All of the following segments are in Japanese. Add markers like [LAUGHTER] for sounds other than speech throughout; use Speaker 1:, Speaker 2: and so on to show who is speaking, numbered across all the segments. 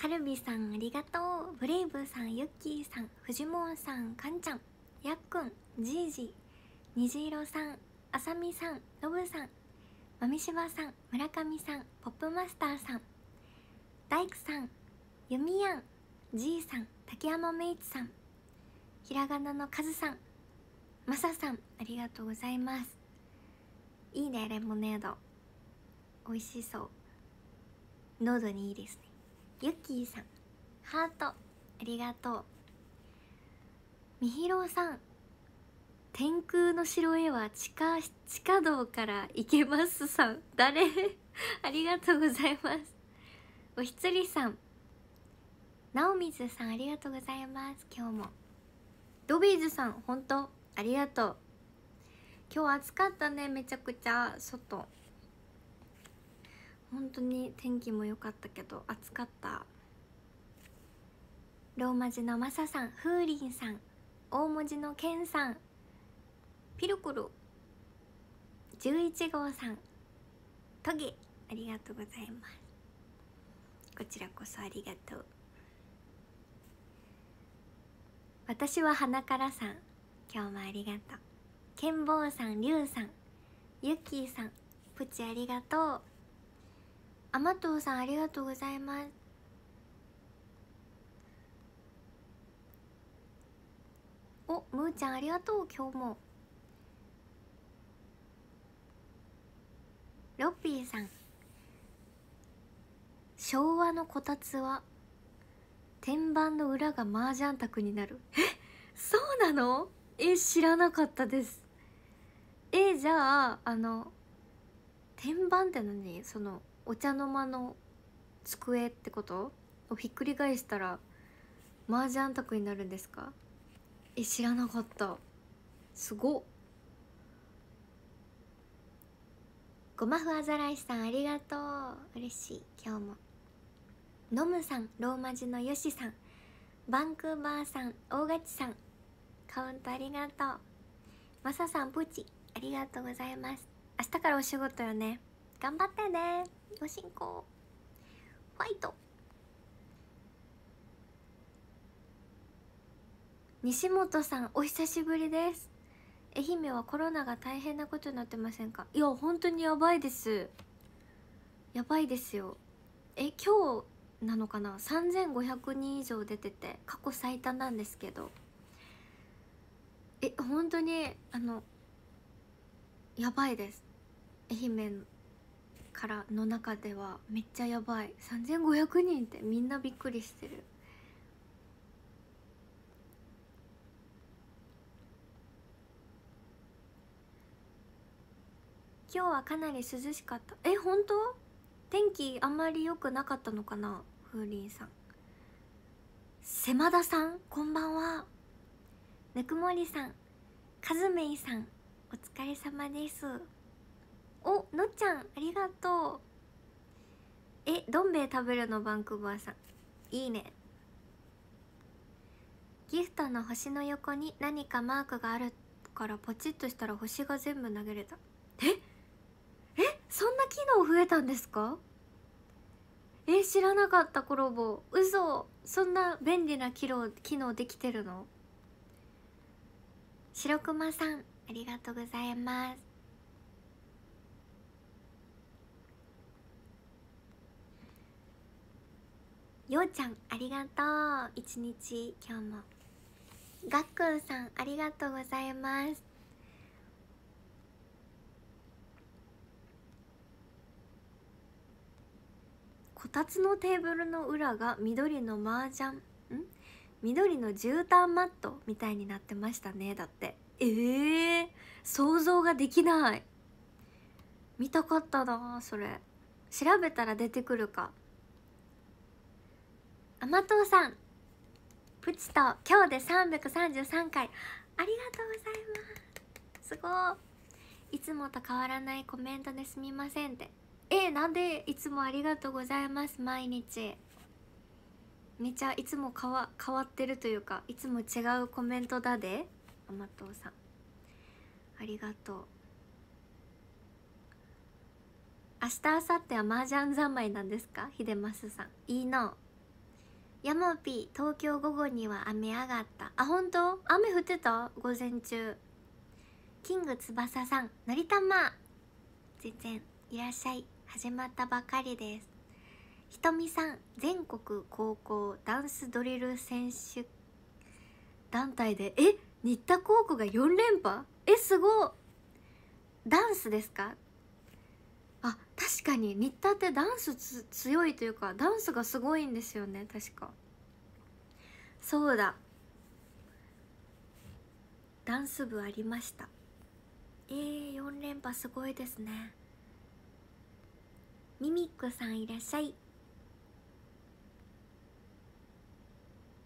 Speaker 1: カルビさんありがとう。ブレイブさんユッキーさんフジモンさんカンちゃんやっくんじいじ虹色さんあさみさんのぶさんまみしばさん村上さんポップマスターさん大工さんゆみやんじいさん竹山めいちさんひらがなのかずさんまささんありがとうございます。いいねレモネード。美味しそう。喉にいいですね。ゆっきーさんハートありがとう。みひろさん天空の城へは地下地下道から行けますさん。誰？[LAUGHS] ありがとうございます。おひつりさんなおみずさんありがとうございます。今日も。ドビーズさん本当？ありがとう。今日暑かったねめちゃくちゃ。外。本当に天気も良かったけど暑かった。ローマ字のマサさん風鈴さん大文字のケンさんピルクル11号さんトゲありがとうございます。こちらこそありがとう。私は鼻からさん今日もありがとう。ケンボーさんリュウさんユッキーさんプチありがとう。アマトウさんありがとうございます。おむーちゃんありがとう今日も。ロッピーさん。昭和のこたつは天板の裏が麻雀卓になる。えそうなの？え知らなかったです。えじゃああの天板って何？そのお茶の間の机ってこと？をひっくり返したら麻雀卓になるんですか？え知らなかった。すごっ。ごまふアザラシさんありがとう。嬉しい。今日も。ノムさんローマ字のヨシさん。バンクーバーさん大勝さん。カウントありがとう。マサさんプチ。ありがとうございます。明日からお仕事よね。頑張ってね。ご進行。ファイト。西本さんお久しぶりです。愛媛はコロナが大変なことになってませんか？いや本当にやばいです。やばいですよ。え今日なのかな？3500人以上出てて過去最多なんですけど。え本当にあのやばいです。愛媛からの中ではめっちゃやばい。3500人ってみんなびっくりしてる。今日はかなり涼しかった。え本当？天気あんまり良くなかったのかな？風鈴さん。せまださん？こんばんは。ぬくもりさん？かずめいさん？お疲れ様です。おのっちゃんありがとう。えどん兵衛食べるのバンクーバーさんいいね。ギフトの星の横に何かマークがあるからポチッとしたら星が全部投げれた。え？え？そんな機能増えたんですか？え知らなかったコロボ。嘘。そんな便利な機能機能できてるの？白熊さんありがとうございます。ようちゃんありがとう。一日今日も。がっくんさんありがとうございます。こたつのテーブルの裏が緑の麻雀。ん？緑の絨毯マットみたいになってましたねだって。ええー、想像ができない。見たかったなそれ。調べたら出てくるか。甘党さん。プチと今日で333回。ありがとうございます。すごい。いつもと変わらないコメントですみませんって。えー、なんでいつもありがとうございます毎日。めちゃいつも変わ変わってるというかいつも違うコメントだで。甘党さん。ありがとう。明日明後日は麻雀三昧なんですか？秀増さん。いいな。ヤマピー東京午後には雨上がった。あ本当？雨降ってた？午前中。キング翼さんのりたま全然いらっしゃい。始まったばかりです。ひとみさん全国高校ダンスドリル選手。団体でえ？新田高校が4連覇？えすごダンスですか？確かに新田ってダンス強いというかダンスがすごいんですよね確か。そうだ。ダンス部ありました。えー、4連覇すごいですね。ミミックさんいらっしゃい。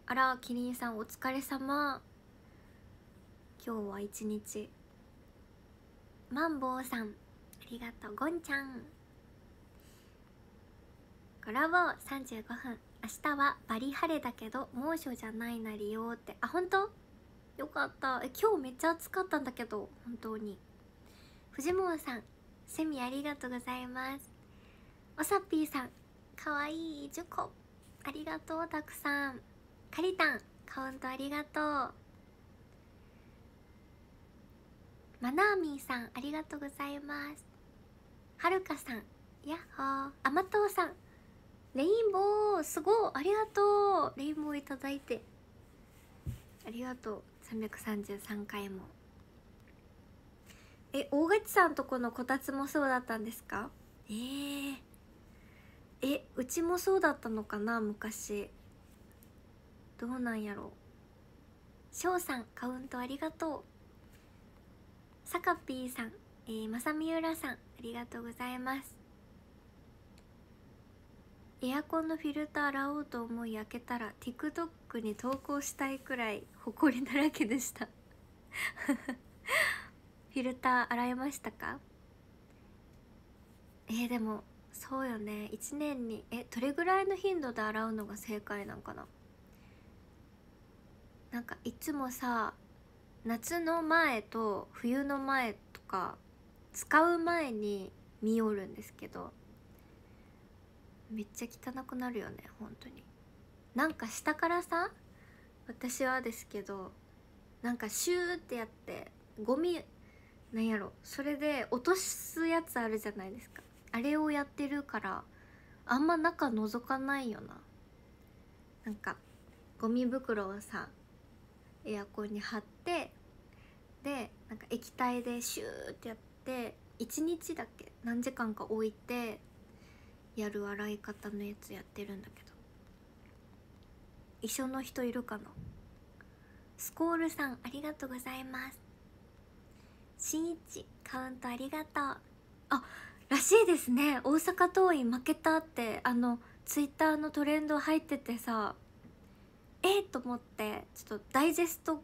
Speaker 1: あらキリンさんお疲れ様。今日は一日。マンボウさんありがとう。ゴンちゃん。コラボ35分。明日はバリ晴れだけど猛暑じゃないなりよって。あ本当？よかった。え今日めっちゃ暑かったんだけど。本当に。藤本さんセミありがとうございます。おさっぴーさんかわいいジュコ。ありがとうたくさん。かりたんカウントありがとう。マナーミーさんありがとうございます。はるかさんやっほー。あまとうさんレインボーすごいありがとう。レインボーいただいて。ありがとう。333回も。え大勝さんとこのこたつもそうだったんですか？えー、えうちもそうだったのかな昔。どうなんやろう。しょうさんカウントありがとう。さかぴーさん、えー、まさみうらさんありがとうございます。エアコンのフィルター洗おうと思い開けたら TikTok に投稿したいくらいほこりだらけでした。[LAUGHS] フィルター洗いましたか？えー、でもそうよね。1年にえどれぐらいの頻度で洗うのが正解なんかな？なんかいつもさ夏の前と冬の前とか使う前に見よるんですけどめっちゃ汚くなるよね本当に。なんか下からさ私はですけどなんかシューってやってゴミなんやろそれで落とすやつあるじゃないですか。あれをやってるからあんま中覗かないよな。なんかゴミ袋をさエアコンに貼ってでなんか液体でシューってやって1日だけ何時間か置いてやる洗い方のやつやってるんだけど。一緒の人いるかな？スコールさんありがとうございます。しんいちカウントありがとう。あらしいですね。大阪桐蔭負けたってあのツイッターのトレンド入っててさえっ、と思ってちょっとダイジェスト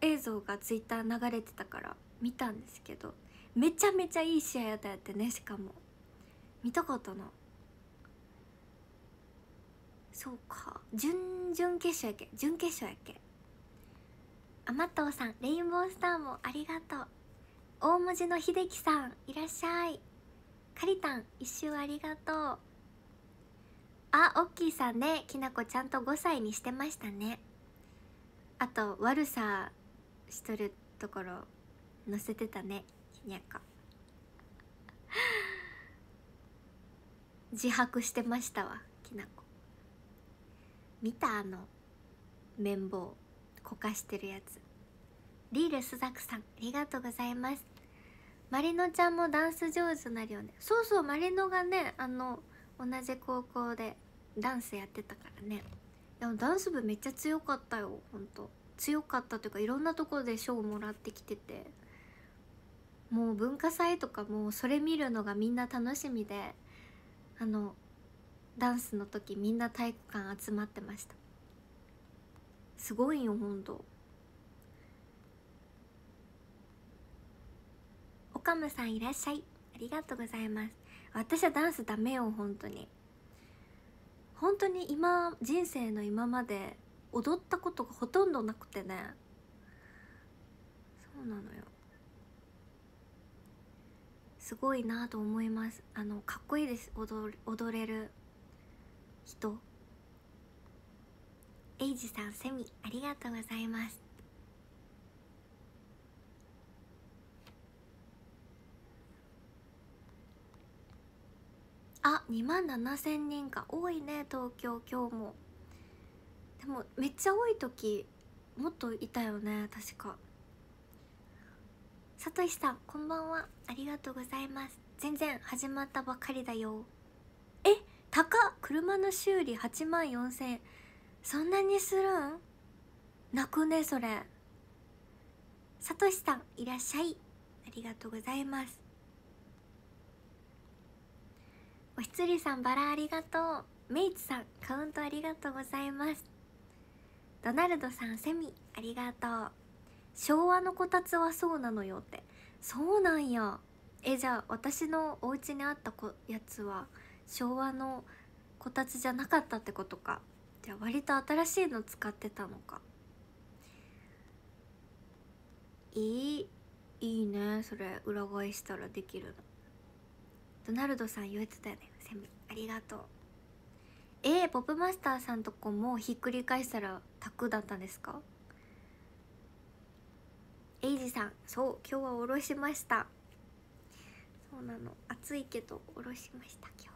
Speaker 1: 映像がツイッター流れてたから見たんですけどめちゃめちゃいい試合やったやってねしかも。見たかったな。そうか。準々決勝やけ準決勝やけあまとうさん。レインボースターもありがとう。大文字の秀樹さんいらっしゃい。かりたん一周ありがとう。あおっきいさんね。きなこちゃんと5歳にしてましたね。あと悪さしとるところ載せてたね。ひにゃか自白してましたわきなこ。見たあの綿棒こかしてるやつ。リールスザクさんありがとうございます。マリノちゃんもダンス上手なるよね。そうそうマリノがねあの同じ高校でダンスやってたからね。でもダンス部めっちゃ強かったよほんと。強かったというかいろんなところで賞をもらってきてて。もう文化祭とかもそれ見るのがみんな楽しみであのダンスの時みんな体育館集まってました。すごいよほんとおかむさんいらっしゃい。ありがとうございます。私はダンスダメよ本当に。本当に今人生の今まで踊ったことがほとんどなくてね。そうなのよ。すごいなと思います。あのかっこいいです。踊踊れる。人。エイジさんセミありがとうございます。あ2万7千人か多いね東京今日も。でもめっちゃ多い時もっといたよね確か。さとしさんこんばんは。ありがとうございます。全然始まったばかりだよ。え高っ車の修理8万4千円。そんなにするん？泣くねそれ。さとしさんいらっしゃい。ありがとうございます。おひつりさんバラありがとう。メイツさんカウントありがとうございます。ドナルドさんセミありがとう。昭和のこたつはそうなのよって。そうなんや。えじゃあ私のお家にあったやつは？昭和のこたつじゃなかったってことか。じゃあ割と新しいの使ってたのか。いいいいね。それ裏返したらできるの。ドナルドさん言えてたよね。セミありがとう。えー、ポップマスターさんとこもひっくり返したらタクだったんですか？エイジさんそう今日はおろしました。そうなの。暑いけどおろしました今日。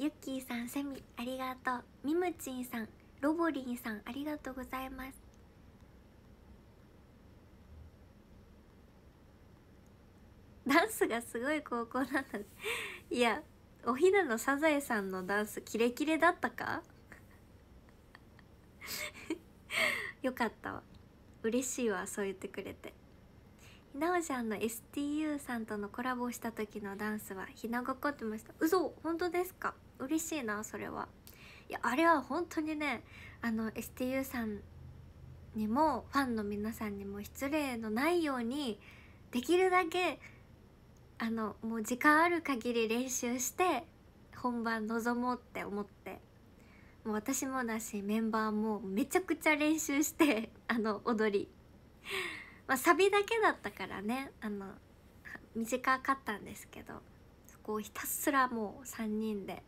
Speaker 1: はユッキーさんセミありがとう。ミムチンさんロボリンさんありがとうございます。ダンスがすごい高校なんだいやおひなのサザエさんのダンスキレキレだったか？[LAUGHS] よかったわ。嬉しいわそう言ってくれて。ひなおちゃんの STU さんとのコラボした時のダンスはひながかってました。嘘本当ですか？嬉しいなそれは。いやあれは本当にねあの STU さんにもファンの皆さんにも失礼のないようにできるだけあのもう時間ある限り練習して本番臨もうって思って。もう私もだしメンバーもめちゃくちゃ練習して [LAUGHS] あの踊り。まあサビだけだったからねあの短かったんですけどそこをひたすらもう3人で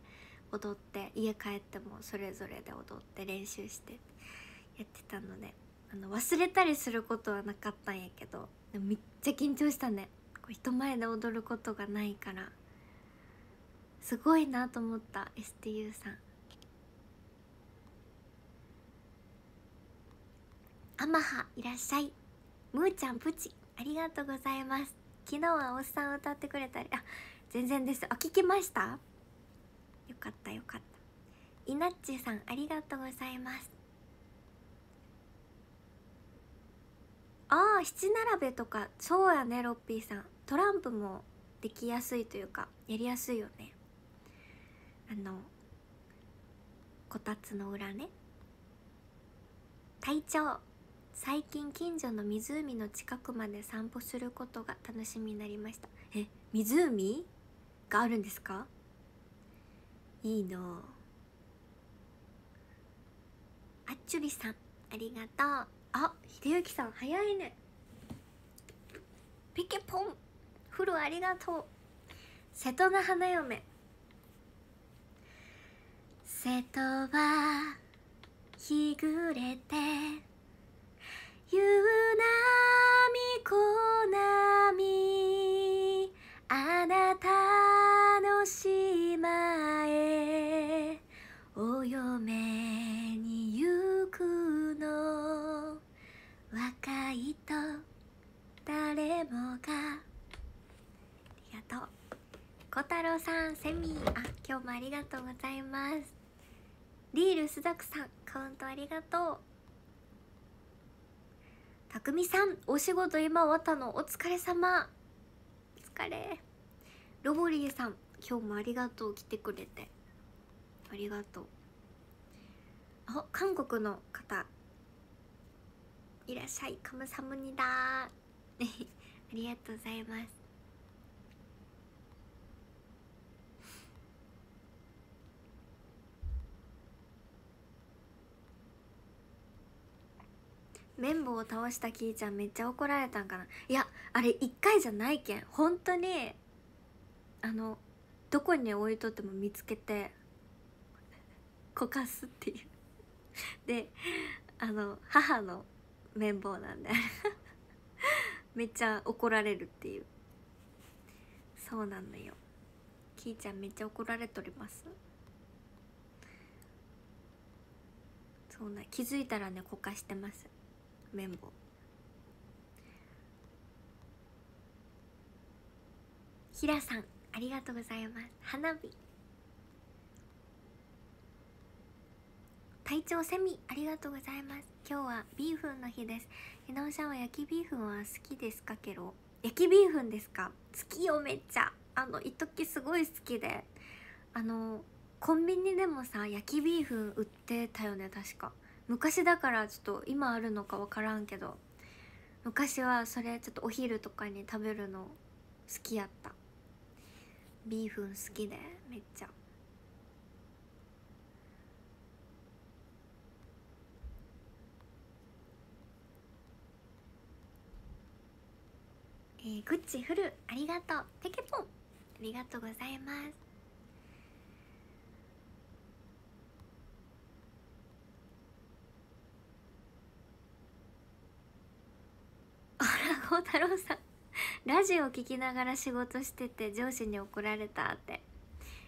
Speaker 1: 踊って家帰ってもそれぞれで踊って練習してやってたのであの忘れたりすることはなかったんやけどめっちゃ緊張したね。こう人前で踊ることがないからすごいなと思った STU さん。アマハいらっしゃい。むーちゃんプチ。ありがとうございます。昨日はおっさん歌ってくれたり。あ全然です。あ聞きました？よかったよかった。いなっちさんありがとうございます。ああ七並べとか。そうやねロッピーさん。トランプもできやすいというかやりやすいよね。あのこたつの裏ね。隊長最近近所の湖の近くまで散歩することが楽しみになりました。え湖？があるんですか？いいの。あっちゅりさんありがとう。あ秀幸さん早いね。ピケポン。フルありがとう。瀬戸の花嫁。瀬戸は日暮れて夕波小波。小太郎さんセミ。あ今日もありがとうございます。リールスザクさんカウントありがとう。たくみさんお仕事今終わったの？お疲れ様。お疲れ。ロボリーさん今日もありがとう来てくれて。ありがとう。あ韓国の方。いらっしゃい。カムサムニダ [LAUGHS] ありがとうございます綿棒を倒したキーちゃんめっちゃ怒られたんかな。いやあれ1回じゃないけん。本当にあのどこに置いとっても見つけてこかすっていう。であの母の綿棒なんで。[LAUGHS] めっちゃ怒られるっていう。そうなのよ。きーちゃんめっちゃ怒られとります。そうな気づいたらねこかしてます。綿棒。ひらさんありがとうございます。花火。隊長セミありがとうございます。今日はビーフンの日です。ひなおさんは焼きビーフンは好きですか？ケロ。焼きビーフンですか？好きよめっちゃ。あの一時すごい好きで。あのコンビニでもさ焼きビーフン売ってたよね確か。昔だからちょっと今あるのか分からんけど昔はそれちょっとお昼とかに食べるの好きやった。ビーフン好きでめっちゃ。えー、グッチフルありがとう。テケポン。ありがとうございますあら孝太郎さん。ラジオ聞きながら仕事してて上司に怒られたって。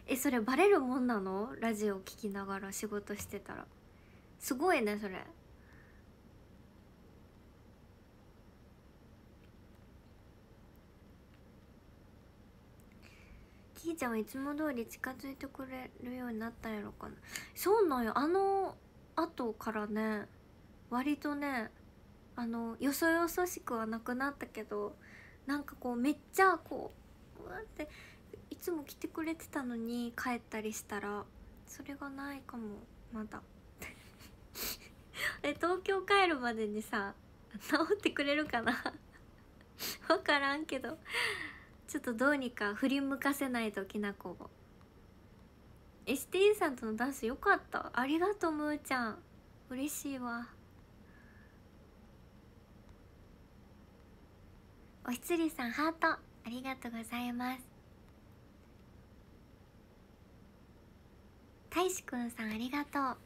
Speaker 1: えそれバレるもんなの？ラジオ聞きながら仕事してたら。すごいねそれ。ひーちゃんはいつも通り近づいてくれるようになったんやろかな。そうなんよ。あの後からね割とねあのよそよそしくはなくなったけどなんかこうめっちゃこううわっていつも来てくれてたのに帰ったりしたらそれがないかもまだ。[LAUGHS] え東京帰るまでにさ治ってくれるかな？[LAUGHS] 分からんけど。ちょっとどうにか振り向かせないときなこを。STE さんとのダンスよかった。ありがとうむーちゃん。嬉しいわ。おひつりさんハートありがとうございます。大志くんさんありがとう。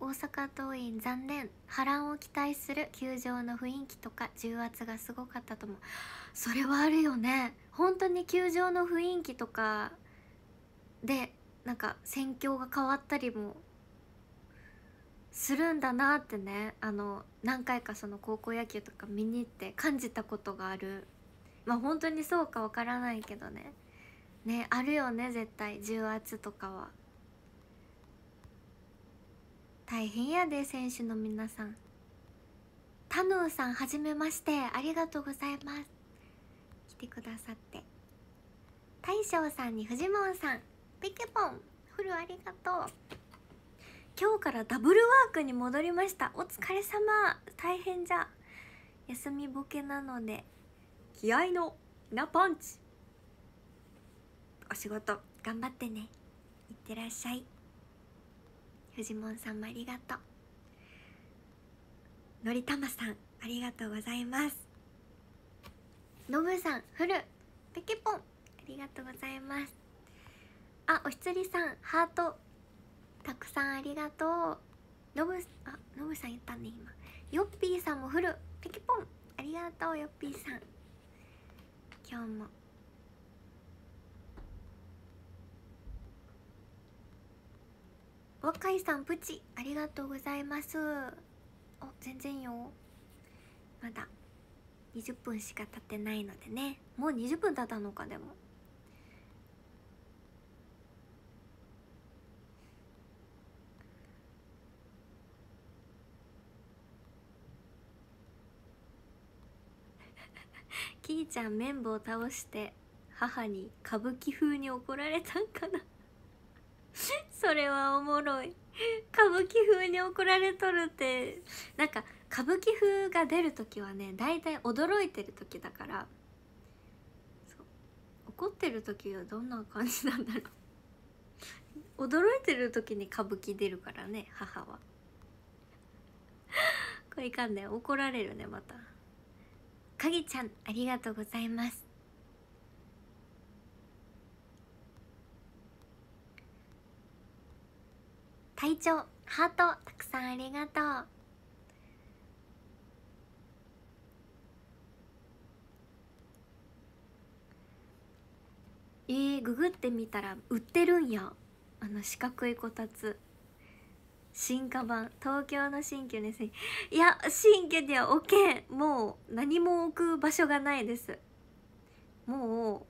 Speaker 1: 大阪桐蔭残念。波乱を期待する球場の雰囲気とか重圧がすごかったと思う。それはあるよね。本当に球場の雰囲気とかでなんか戦況が変わったりもするんだなってねあの何回かその高校野球とか見に行って感じたことがある。まあ本当にそうかわからないけどね。ねあるよね絶対。重圧とかは。大変やで選手の皆さん。タヌーさんはじめまして。ありがとうございます。来てくださって。大将さんにフジモンさんピケポン。フルありがとう。今日からダブルワークに戻りました。お疲れ様。大変じゃ。休みボケなので。気合のなパンチ。お仕事。頑張ってね。いってらっしゃい。フジモンさんもありがとう。のりたまさんありがとうございます。のぶさんフル。ペケポンありがとうございます。あおひつりさんハート。たくさんありがとう。のぶあのぶさん言ったね今。よっぴーさんもフル。ペケポン。ありがとうよっぴーさん。今日も。若いさんプチ。ありがとうございます。お全然よ。まだ。20分しか経ってないのでね。もう20分経ったのかでも。[LAUGHS] きーちゃん綿棒倒して母に歌舞伎風に怒られたんかな。[LAUGHS] それはおもろい。歌舞伎風に怒られとるってなんか歌舞伎風が出る時はね大体驚いてる時だから怒ってる時はどんな感じなんだろう。[LAUGHS] 驚いてる時に歌舞伎出るからね母は。これいかんね怒られるねまた。かぎちゃんありがとうございます。隊長ハートたくさんありがとう。えー、ググってみたら売ってるんや。あの四角いこたつ。進化版東京の新居です。いや新居では置けもう何も置く場所がないです。もう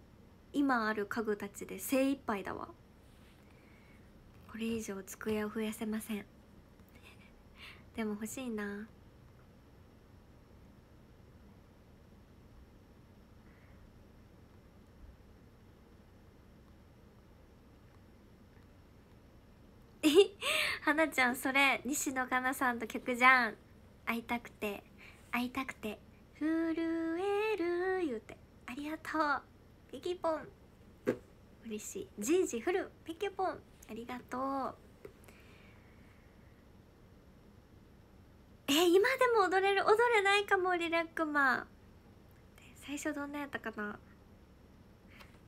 Speaker 1: 今ある家具たちで精一杯だわ。これ以上机を増やせません。でも欲しいな。はなちゃんそれ西野カナさんと曲じゃん。会いたくて。会いたくて。震える言うて。ありがとう。ピキポン。嬉しい。じいじフルピキポン。ありがとう。え今でも踊れる踊れないかもリラックマ。最初どんなやったかな。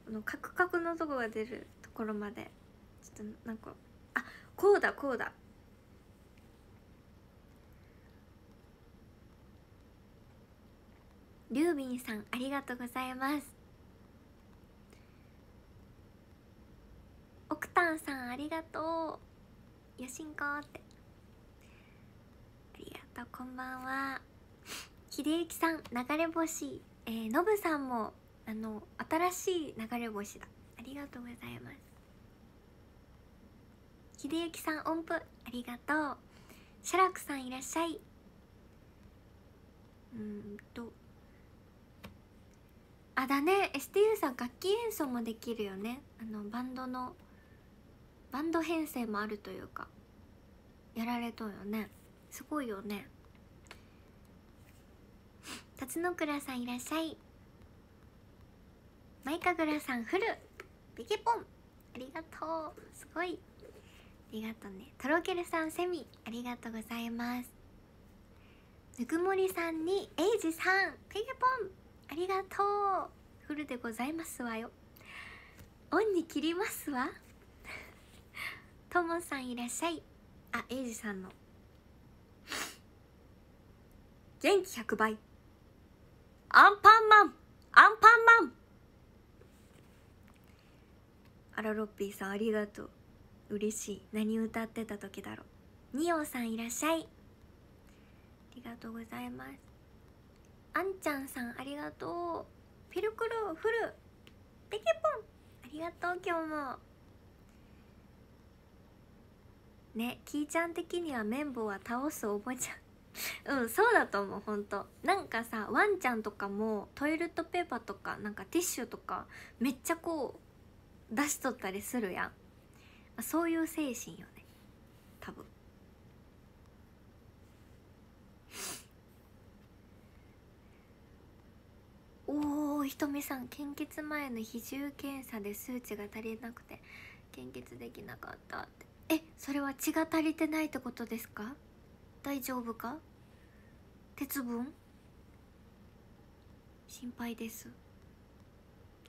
Speaker 1: あのカクカクのとこが出るところまで。ちょっとなんかこうだこうだ。リュービンさんありがとうございます。オクタンさんありがとう。よしんこって。ありがとうこんばんは。秀幸さん流れ星。えー、のぶさんもあの新しい流れ星だ。ありがとうございます。秀幸さん音符ありがとう。写楽さんいらっしゃい。うんと。あだね。STU さん楽器演奏もできるよね。あのバンドのバンド編成もあるというかやられとよね。すごいよね。辰野倉さんいらっしゃい。マイカグラさんフル。ビケポン。ありがとう。すごい。りがとうね。とろけるさんセミありがとうございます。ぬくもりさんにエイジさんペケポン。ありがとう。フルでございますわよ。オンに切りますわ。[LAUGHS] ともさんいらっしゃい。あエイジさんの。元気100倍。アンパンマン。アンパンマン。あらロッピーさんありがとう。嬉しい。何歌ってた時だろう。ニオさんいらっしゃい。ありがとうございます。あんちゃんさんありがとう。フルクルフル。ペケポン。ありがとう今日も。ねキーちゃん的には綿棒は倒すおもちゃ。[LAUGHS] うんそうだと思うほんと。なんかさワンちゃんとかもトイレットペーパーとかなんかティッシュとかめっちゃこう出しとったりするやん。そういう精神よね。多分。おおひとみさん献血前の比重検査で数値が足りなくて献血できなかったって。えそれは血が足りてないってことですか？大丈夫か？鉄分？心配です。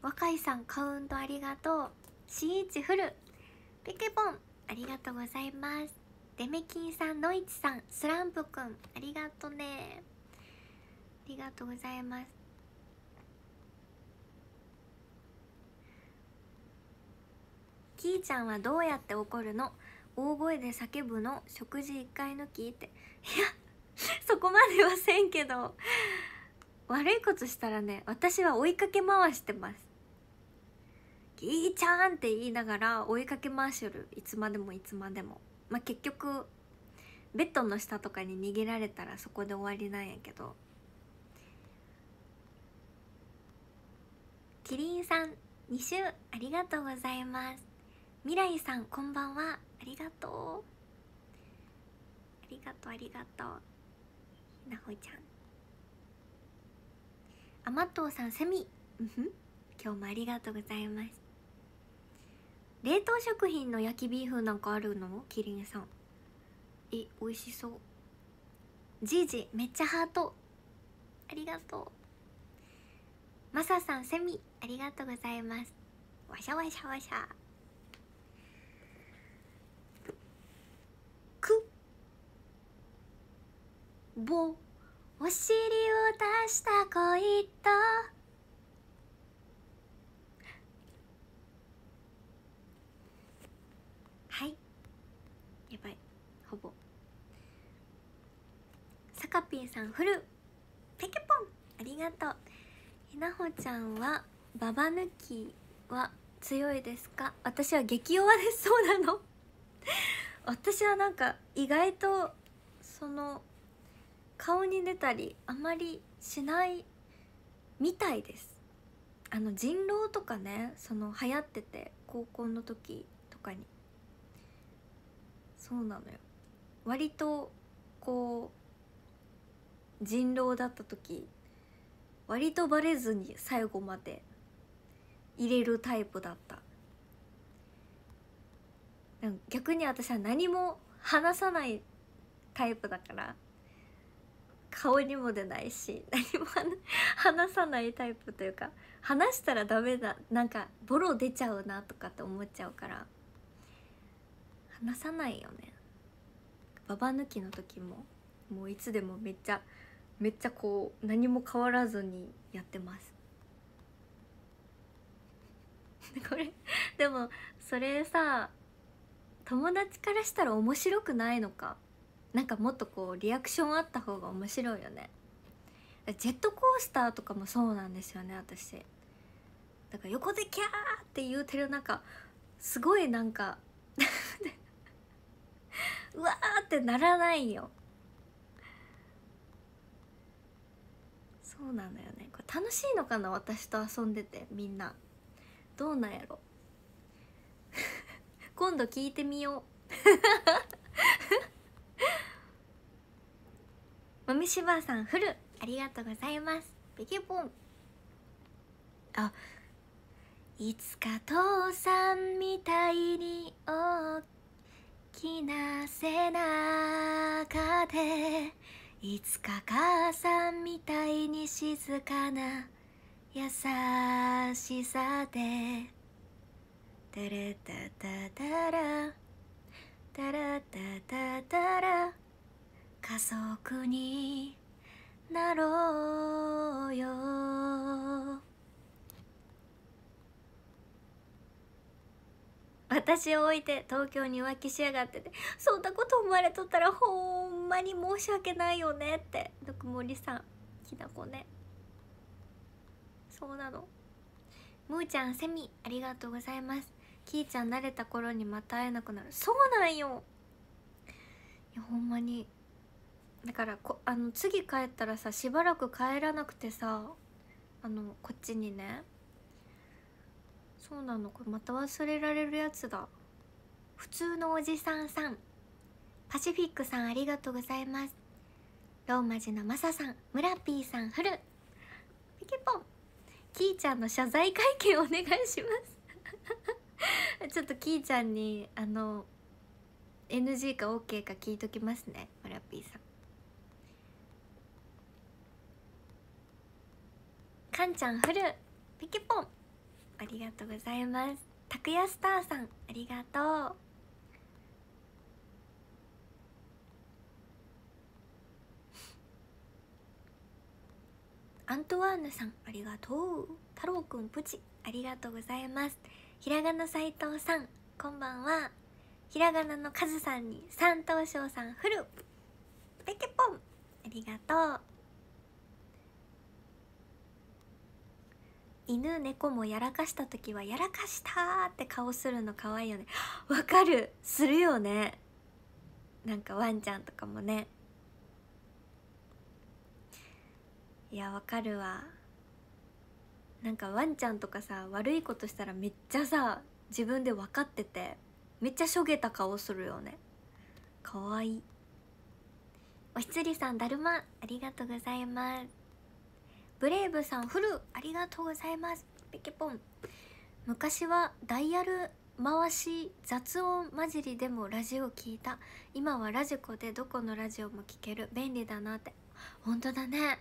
Speaker 1: 若いさんカウントありがとう。しんいちフルペケポンありがとうございます。デメキンさんノイチさんスランプくんありがとね。ありがとうございます。キーちゃんはどうやって怒るの？大声で叫ぶの？食事一回抜き？って。いやそこまではせんけど。悪いことしたらね私は追いかけ回してます「いいちゃん!」って言いながら追いかけ回しよる。いつまでもいつまでも。まあ結局ベッドの下とかに逃げられたらそこで終わりなんやけど。キリンさん2週ありがとうございます。未来さんこんばんは。ありがとう。ありがとうありがとう。ひなほちゃん。あまとうさんセミ。今日もありがとうございます。冷凍食品の焼きビーフなんかあるの？キリンさん。え美味しそう。じいじめっちゃハート。ありがとう。マサさんセミ。ありがとうございます。わしゃわしゃわしゃ。く。ぼ。お尻を出した恋と。さかぴんさんフルペケポンありがとう。ひなほちゃんはババ抜きは強いですか？私は激弱です。そうなの。[LAUGHS] 私はなんか意外とその顔に出たりあまりしないみたいです。あの人狼とかねその流行ってて高校の時とかに。そうなのよ。割とこう人狼だった時割とバレずに最後まで入れるタイプだった。逆に私は何も話さないタイプだから顔にも出ないし何も話さないタイプというか話したらダメだなんかボロ出ちゃうなとかって思っちゃうから話さないよね。ババ抜きの時ももういつでもめっちゃめっちゃこう何も変わらずにやってます。[LAUGHS] これでもそれさ友達からしたら面白くないのか。なんかもっとこうリアクションあった方が面白いよね。ジェットコースターとかもそうなんですよね私。だから横でキャーって言うてる中すごいなんか [LAUGHS] うわーってならないよ。そうなのよね。これ楽しいのかな私と遊んでてみんな。どうなんやろ。[LAUGHS] 今度聞いてみよう。[LAUGHS] もみしばあさんフル。ありがとうございます。ペケポン。あいつか父さんみたいに大きな背中でいつか母さんみたいに静かな優しさで。タラタタタラ。タラタタタラ。家族になろうよ。私を置いて東京に浮気しやがっててそんなこと思われとったらほんまに申し訳ないよねって。ぬくもりさんきなこね。そうなの。むーちゃんセミありがとうございます。きーちゃん慣れた頃にまた会えなくなる。そうなんよ。いやほんまに。だからこあの次帰ったらさしばらく帰らなくてさあのこっちにね。そうなの。これまた忘れられるやつだ。普通のおじさんさん。パシフィックさんありがとうございます。ローマ字のマサさん。ムラピーさんフル。ピケポン。キーちゃんの謝罪会見お願いします。[LAUGHS] ちょっとキーちゃんにあの NG か OK か聞いときますね。ムラピーさん。かんちゃんフル。ピケポン。ありがとうございます。たくやスターさんありがとう。アントワーヌさんありがとう。太郎くんプチありがとうございます。ひらがな斎藤さんこんばんは。ひらがなのカズさんに三東翔さんフル。ペケポン。ありがとう。犬猫もやらかした時はやらかしたって顔するの可愛いよね。[GASPS] わかる。するよね。なんかワンちゃんとかもね。いやわかるわ。なんかワンちゃんとかさ悪いことしたらめっちゃさ自分で分かっててめっちゃしょげた顔するよね。かわいい。おひつりさんだるま。ありがとうございます。ブレイブさんフルありがとうございます。ペケポン。昔はダイヤル回し雑音混じりでもラジオ聞いた。今はラジコでどこのラジオも聞ける。便利だなって。本当だね。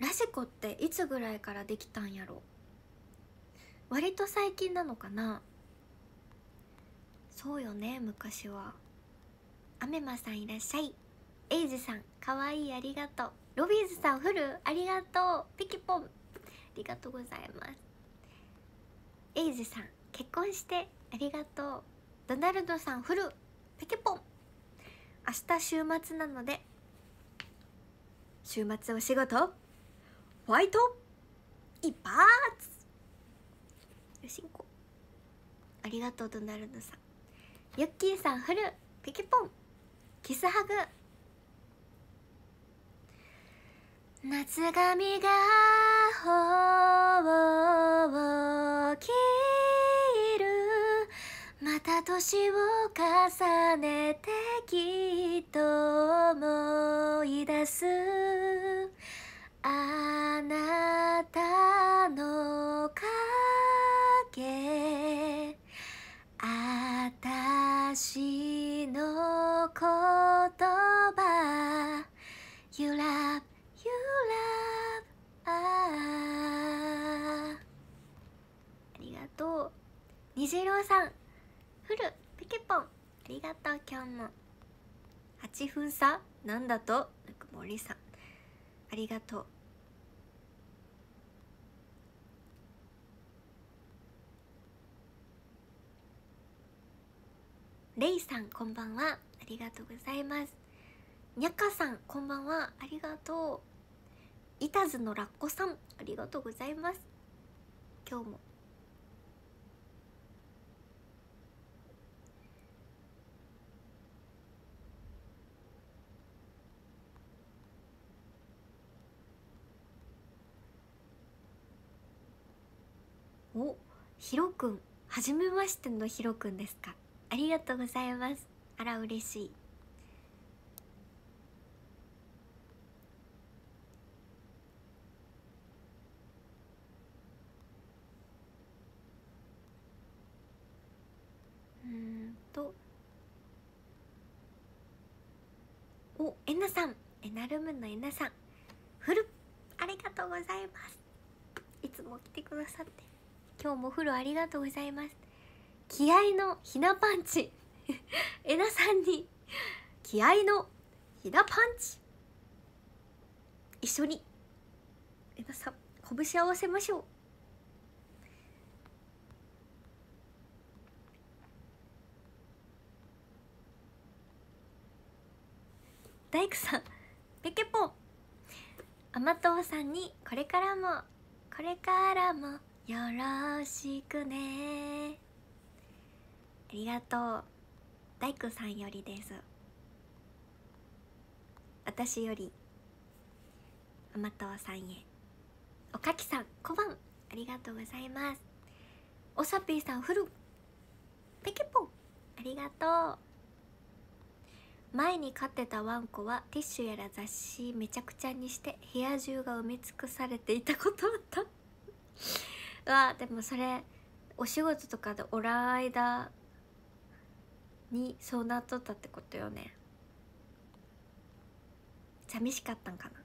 Speaker 1: ラジコっていつぐらいからできたんやろ割と最近なのかな。そうよね昔は。アメマさんいらっしゃい。エイジさんかわいいありがとう。ロビーズさんフルありがとうピキポンありがとうございます。エイジさん結婚してありがとう。ドナルドさんフルピキポン。明日週末なので週末お仕事。ファイト？一発。よしんこありがとうドナルドさん。ユッキーさんフルピキポン。キスハグ夏髪が頬を切る。また年を重ねてきっと思い出す。あなたの影。あたしの言葉。You love, you love あありがとう虹色さんフルピケポンありがとう今日も8分差なんだとぬくもりさんありがとうレイさんこんばんはありがとうございますにゃかさんこんばんはありがとう。いたずのラッコさんありがとうございます。今日も。おひろくんはじめましてのひろくんですか。ありがとうございます。あら嬉しいうんとおえなさんエナルムのえなさんフルありがとうございます。いつも来てくださって。今日もフルありがとうございます。気合のひなパンチ。[LAUGHS] えなさんに気合のひなパンチ。一緒にえなさん拳合わせましょう。大工さんペケポ。ン甘党さんにこれからもこれからもよろしくね。ありがとう。大工さんよりです。私より甘党さんへ。おかきさん小判。ありがとうございます。おさぴーさんフルペケポ。ンありがとう。前に飼ってたワンコはティッシュやら雑誌めちゃくちゃにして部屋中が埋め尽くされていたことあった。[LAUGHS] わでもそれお仕事とかでおらん間にそうなっとったってことよね。寂しかったんかな？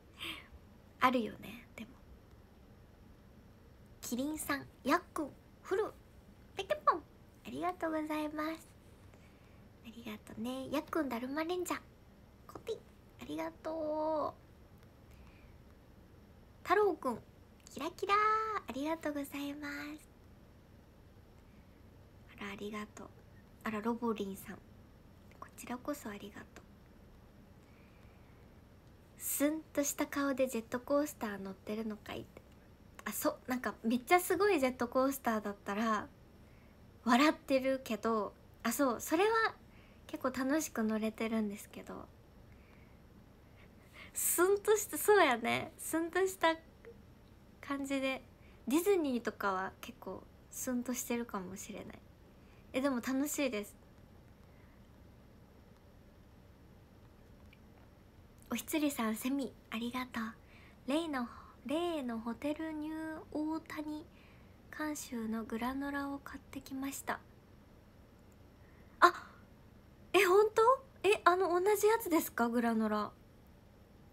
Speaker 1: [LAUGHS] あるよねでも。キリンさんやっくんフルペケポンありがとうございます。りがとうね。やっくんだるまレンジャーコピありがとう。太郎くん。キラキラありがとうございます。あらありがとう。あらロボリンさん。こちらこそありがとう。スンとした顔でジェットコースター乗ってるのかい。ってあそう。なんかめっちゃすごいジェットコースターだったら笑ってるけどあそう。それは結構楽しく乗れてるんですけど。スンとしたそうやね。スンとした感じで。ディズニーとかは結構スンとしてるかもしれない。えでも楽しいです。おひつりさんセミありがとう。レイのレイのホテルニュー大谷監修のグラノラを買ってきましたあえ本当えあの同じやつですか？グラノラ。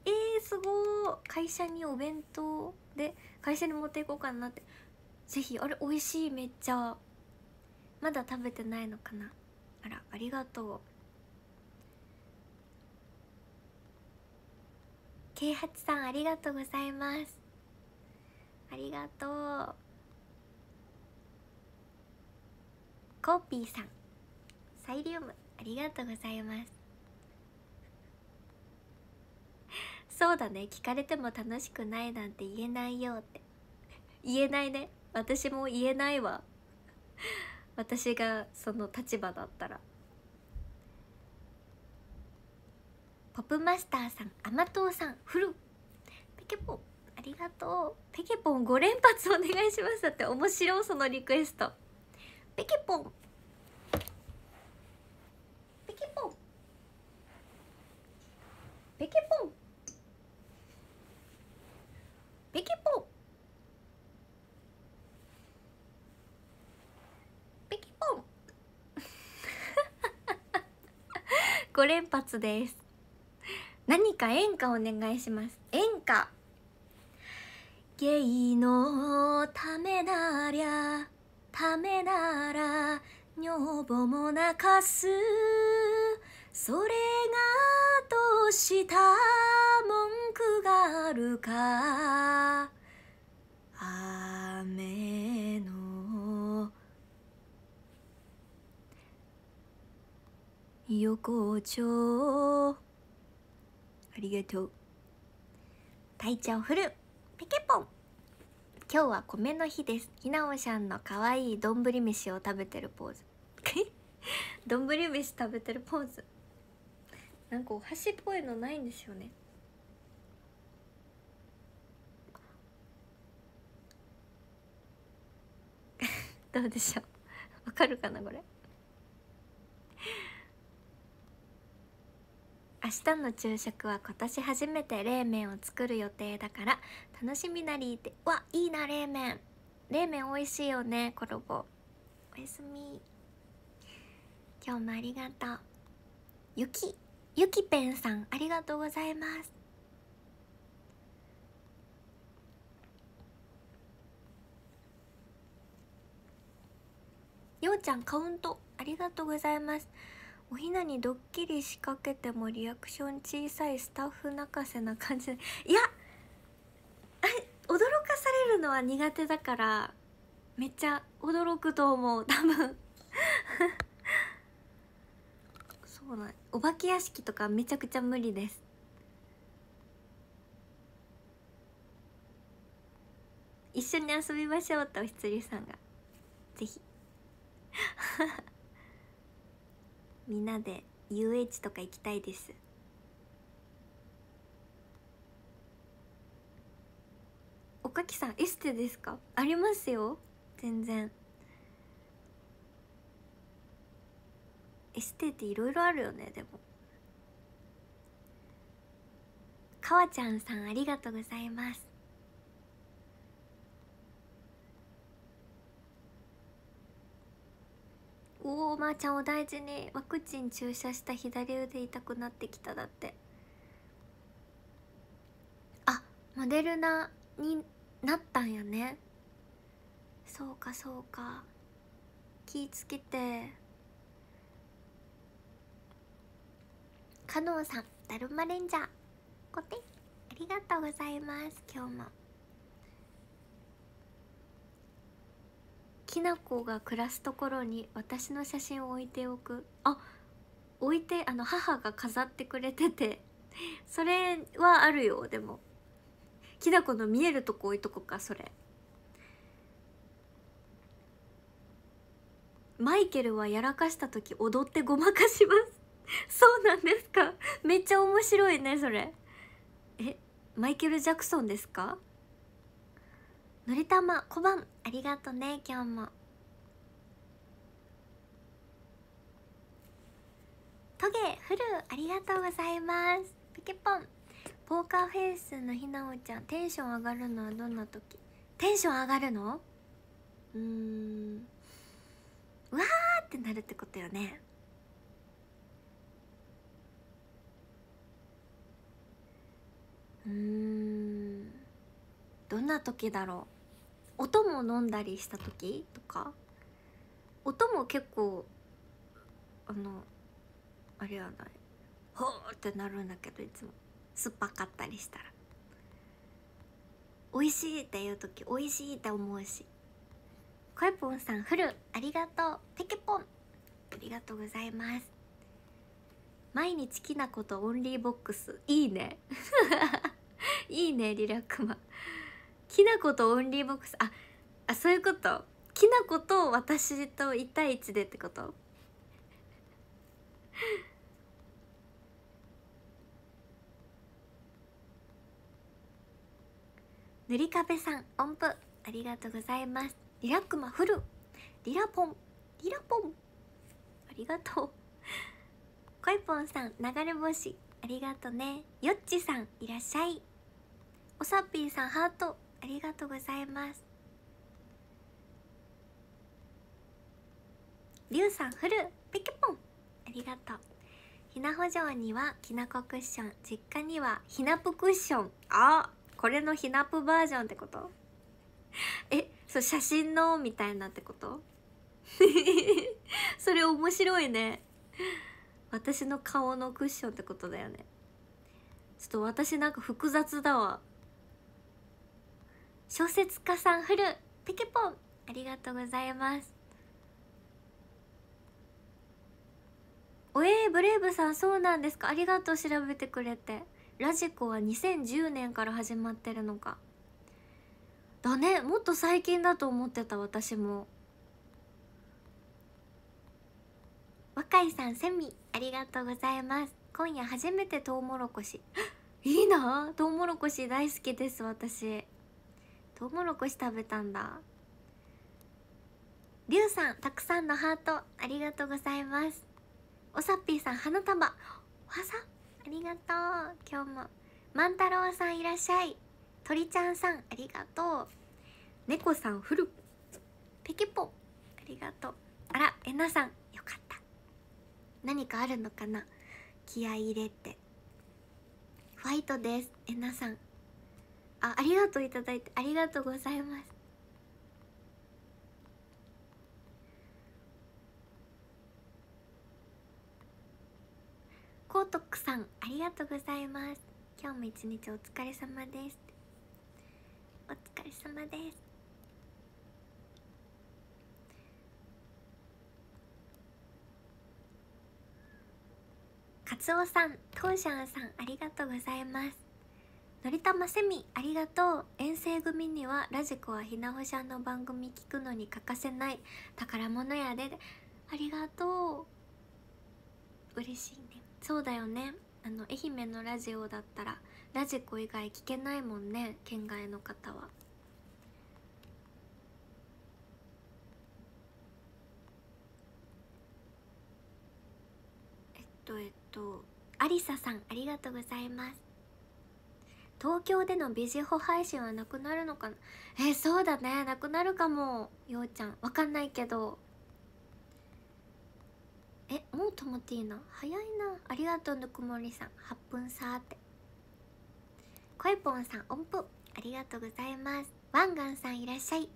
Speaker 1: えー、すごい会社にお弁当で会社に持っていこうかなって。ぜひあれ美味しい。めっちゃ。まだ食べてないのかな。あらありがとう。啓発さんありがとうございます。ありがとう。コーピーさんサイリウムありがとうございます。そうだね。聞かれても楽しくないなんて言えないよって。言えないね。私も言えないわ。私がその立場だったら。ポップマスターさん甘党さんフル。ペケポン。ありがとう。ペケポン5連発お願いしますだって面白そのリクエスト。ペケポン。ペケポン。ペケポン。ペケポペケポン5 [LAUGHS] 連発です。何か演歌お願いします。演歌芸のためなりゃためなら女房も泣かす。それがどうした文句があるか。雨の横丁。ありがとう。体調フル。ペケポン。今日は米の日です。ひなおしゃんの可愛い丼飯を食べてるポーズ。[LAUGHS] 丼飯食べてるポーズ。なんかお箸っぽいのないんですよね。[LAUGHS] どうでしょう。わかるかなこれ。明日の昼食は今年初めて冷麺を作る予定だから楽しみなりって。わいいな冷麺。冷麺美味しいよねコロボ。おやすみ。今日もありがとう。ゆきゆきぺんさんありがとうございます。ようちゃんカウントありがとうございます。おひなにドッキリ仕掛けてもリアクション小さいスタッフ泣かせな感じいや驚かされるのは苦手だからめっちゃ驚くと思う多分。[LAUGHS] そうなんお化け屋敷とかめちゃくちゃ無理です。一緒に遊びましょうっておひつりさんが。ぜひ。[LAUGHS] みんなで UH とか行きたいです。おかきさんエステですか？ありますよ。全然。エステっていろいろあるよねでも。かわちゃんさんありがとうございます。おおまー、ちゃんお大事に。ワクチン注射した左腕痛くなってきただって。あモデルナになったんやね。そうかそうか。気ぃつけて。加納さんだるまレンジャー。コテありがとうございます。今日も。きなこが暮らすところに私の写真を置いておく。あ置いてあの母が飾ってくれてて。[LAUGHS] それはあるよでも。きなこの見えるとこ置いとこかそれ。マイケルはやらかした時踊ってごまかします。[LAUGHS] そうなんですか。めっちゃ面白いねそれ。えマイケル・ジャクソンですか？のりたま小判。ありがとね今日も。トゲフルありがとうございます。ピケポン。ポーカーフェイスのひなおちゃん。テンション上がるのはどんな時？テンション上がるの？うーん。うわーってなるってことよね。うん。どんな時だろう。音も飲んだりした時とか？音も結構あのあれはない。ほーってなるんだけどいつも。酸っぱかったりしたら。美味しいっていう時美味しいって思うし。コエポンさんフルありがとう。ペケポン。ありがとうございます。毎日きなことオンリーボックス。いいね。[LAUGHS] いいねリラックマ。きなことオンリーボックス。ああそういうこと。きなこと私と1対1でってこと？[LAUGHS] 塗り壁さん音符。ありがとうございます。リラックマフル。リラポン。リラポン。ありがとう。コイポンさん流れ星。ありがとね。よっちさんいらっしゃい。おさっぴーさんハート。ありがとうございます。りゅうさんフルピケポンありがとう。ひなほ城にはきなこクッション。実家にはひなぷクッション。あこれのひなぷバージョンってこと？えそう写真のみたいなってこと？[LAUGHS] それ面白いね。私の顔のクッションってことだよね。ちょっと私なんか複雑だわ。小説家さんフルペケポン。ありがとうございます。おえー、ブレイブさんそうなんですか？ありがとう調べてくれて。ラジコは2010年から始まってるのか。だね。もっと最近だと思ってた私も。若井さんセミありがとうございます。今夜初めてトウモロコシ。[GASPS] いいな。トウモロコシ大好きです私。トウモロコシ食べたんだ。りゅうさんたくさんのハートありがとうございます。おさっぴーさん花束。わさありがとう。今日も。万太郎さんいらっしゃい。鳥ちゃんさんありがとう。猫さんフルペケポありがとう。あらえなさんよかった。何かあるのかな？気合い入れて。ファイトです。えなさん。あありがとういただいて。ありがとうございます。コートックさんありがとうございます。今日も一日お疲れ様です。お疲れ様です。カツオさんトーシャンさんありがとうございます。のりたまセミありがとう。遠征組にはラジコはひなほちゃんの番組聞くのに欠かせない宝物やでありがとう。嬉しいね。そうだよね。あの愛媛のラジオだったらラジコ以外聞けないもんね県外の方は。とえっとありささんありがとうございます。東京でのビジホ配信はなくなるのかな？えそうだね。なくなるかもようちゃん。わかんないけど。えもう止まっていいな早いな。ありがとうぬくもりさん。8分さーて。コイポンさん音符。ありがとうございます。ワンガンさんいらっしゃい。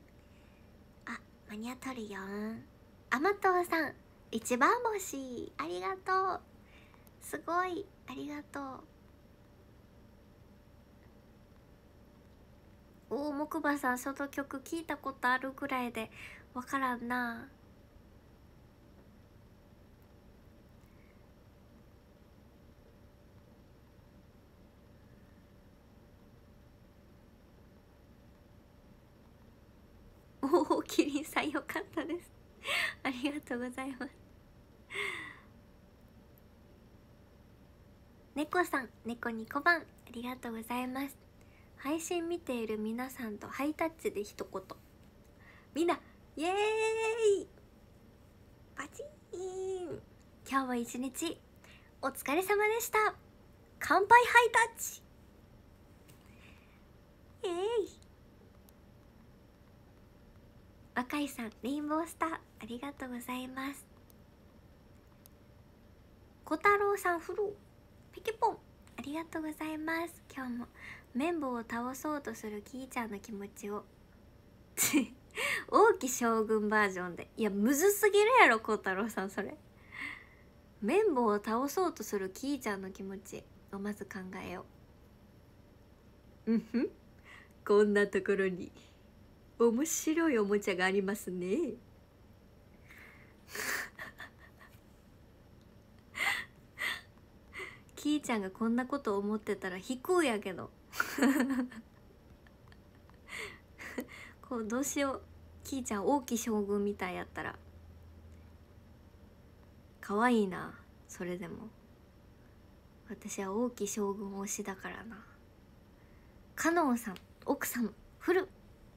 Speaker 1: あ間に合っとるよん。アマトウさん一番星。ありがとう。すごいありがとう。おお木馬さんその曲聞いたことあるぐらいでわからんな。おおキリンさんよかったです。ありがとうございます。猫さん猫に小判ありがとうございます。配信見ている皆さんとハイタッチで一言。みんなイエーイ!パチン!今日も一日お疲れ様でした。乾杯ハイタッチ!イエーイ!若いさんレインボースターありがとうございます。小太郎さんフル。ピケポン。ありがとうございます。今日も綿棒を倒そうとするキーちゃんの気持ちを。王毅将軍バージョンで。いやむずすぎるやろ孝太郎さんそれ。綿棒を倒そうとするキーちゃんの気持ち。をまず考えよう。うんふん。こんなところに。面白いおもちゃがありますね。キーちゃんがこんなこと思ってたら引くんやけど。[LAUGHS] こうどうしよう。キーちゃん王毅将軍みたいやったら。可愛いなそれでも。私は王毅将軍推しだからな。カノンさん奥様フル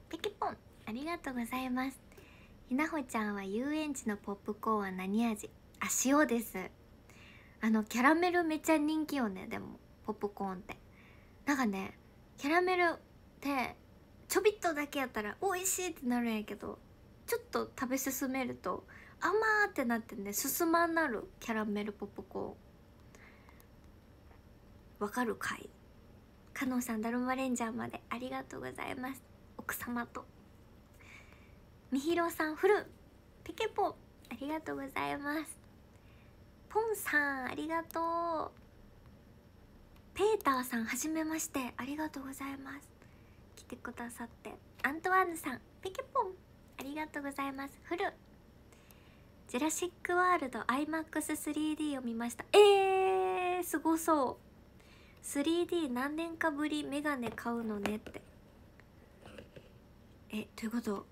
Speaker 1: ペケポン。ありがとうございます。ひなほちゃんは遊園地のポップコーンは何味？あ塩です。あのキャラメルめっちゃ人気よねでもポップコーンって。なんかねキャラメルってちょびっとだけやったら美味しいってなるんやけどちょっと食べ進めると甘ーってなってね進まんなるキャラメルポップコーン。わかるかい？かのんさんだるまレンジャーまでありがとうございます。奥様と。みひろさんフル。ピケポ。ありがとうございます。ポンさんありがとう。ペーターさんはじめましてありがとうございます。来てくださって。アントワーヌさんピケポンありがとうございます。フル。ジュラシックワールド iMAX3D を見ました。えー、すごそう。3D 何年かぶりメガネ買うのねって。えどういうこと？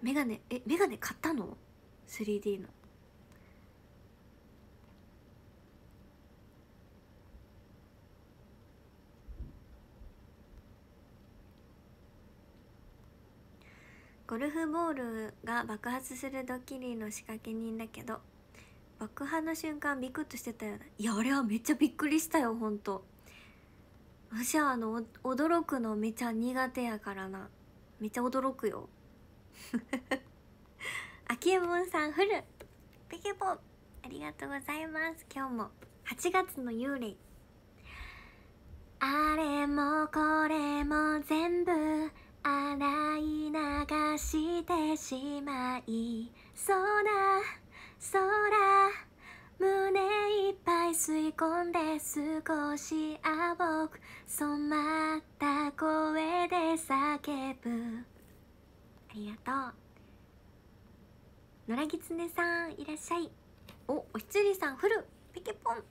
Speaker 1: メガネえメガネ買ったの？3D の。ゴルフボールが爆発するドッキリの仕掛け人だけど爆破の瞬間ビクッとしてたよねいやあれはめっちゃびっくりしたよほんと。私はあの驚くのめちゃ苦手やからな。めっちゃ驚くよ。あきえもんさんフル。ピケポン。ありがとうございます。今日も。8月の幽霊。あれもこれも全部。洗い流してしまいそうな空胸いっぱい吸い込んで少し青く染まった声で叫ぶ。ありがとう。野良狐さんいらっしゃい。おおひつりさんフル。ピケポン。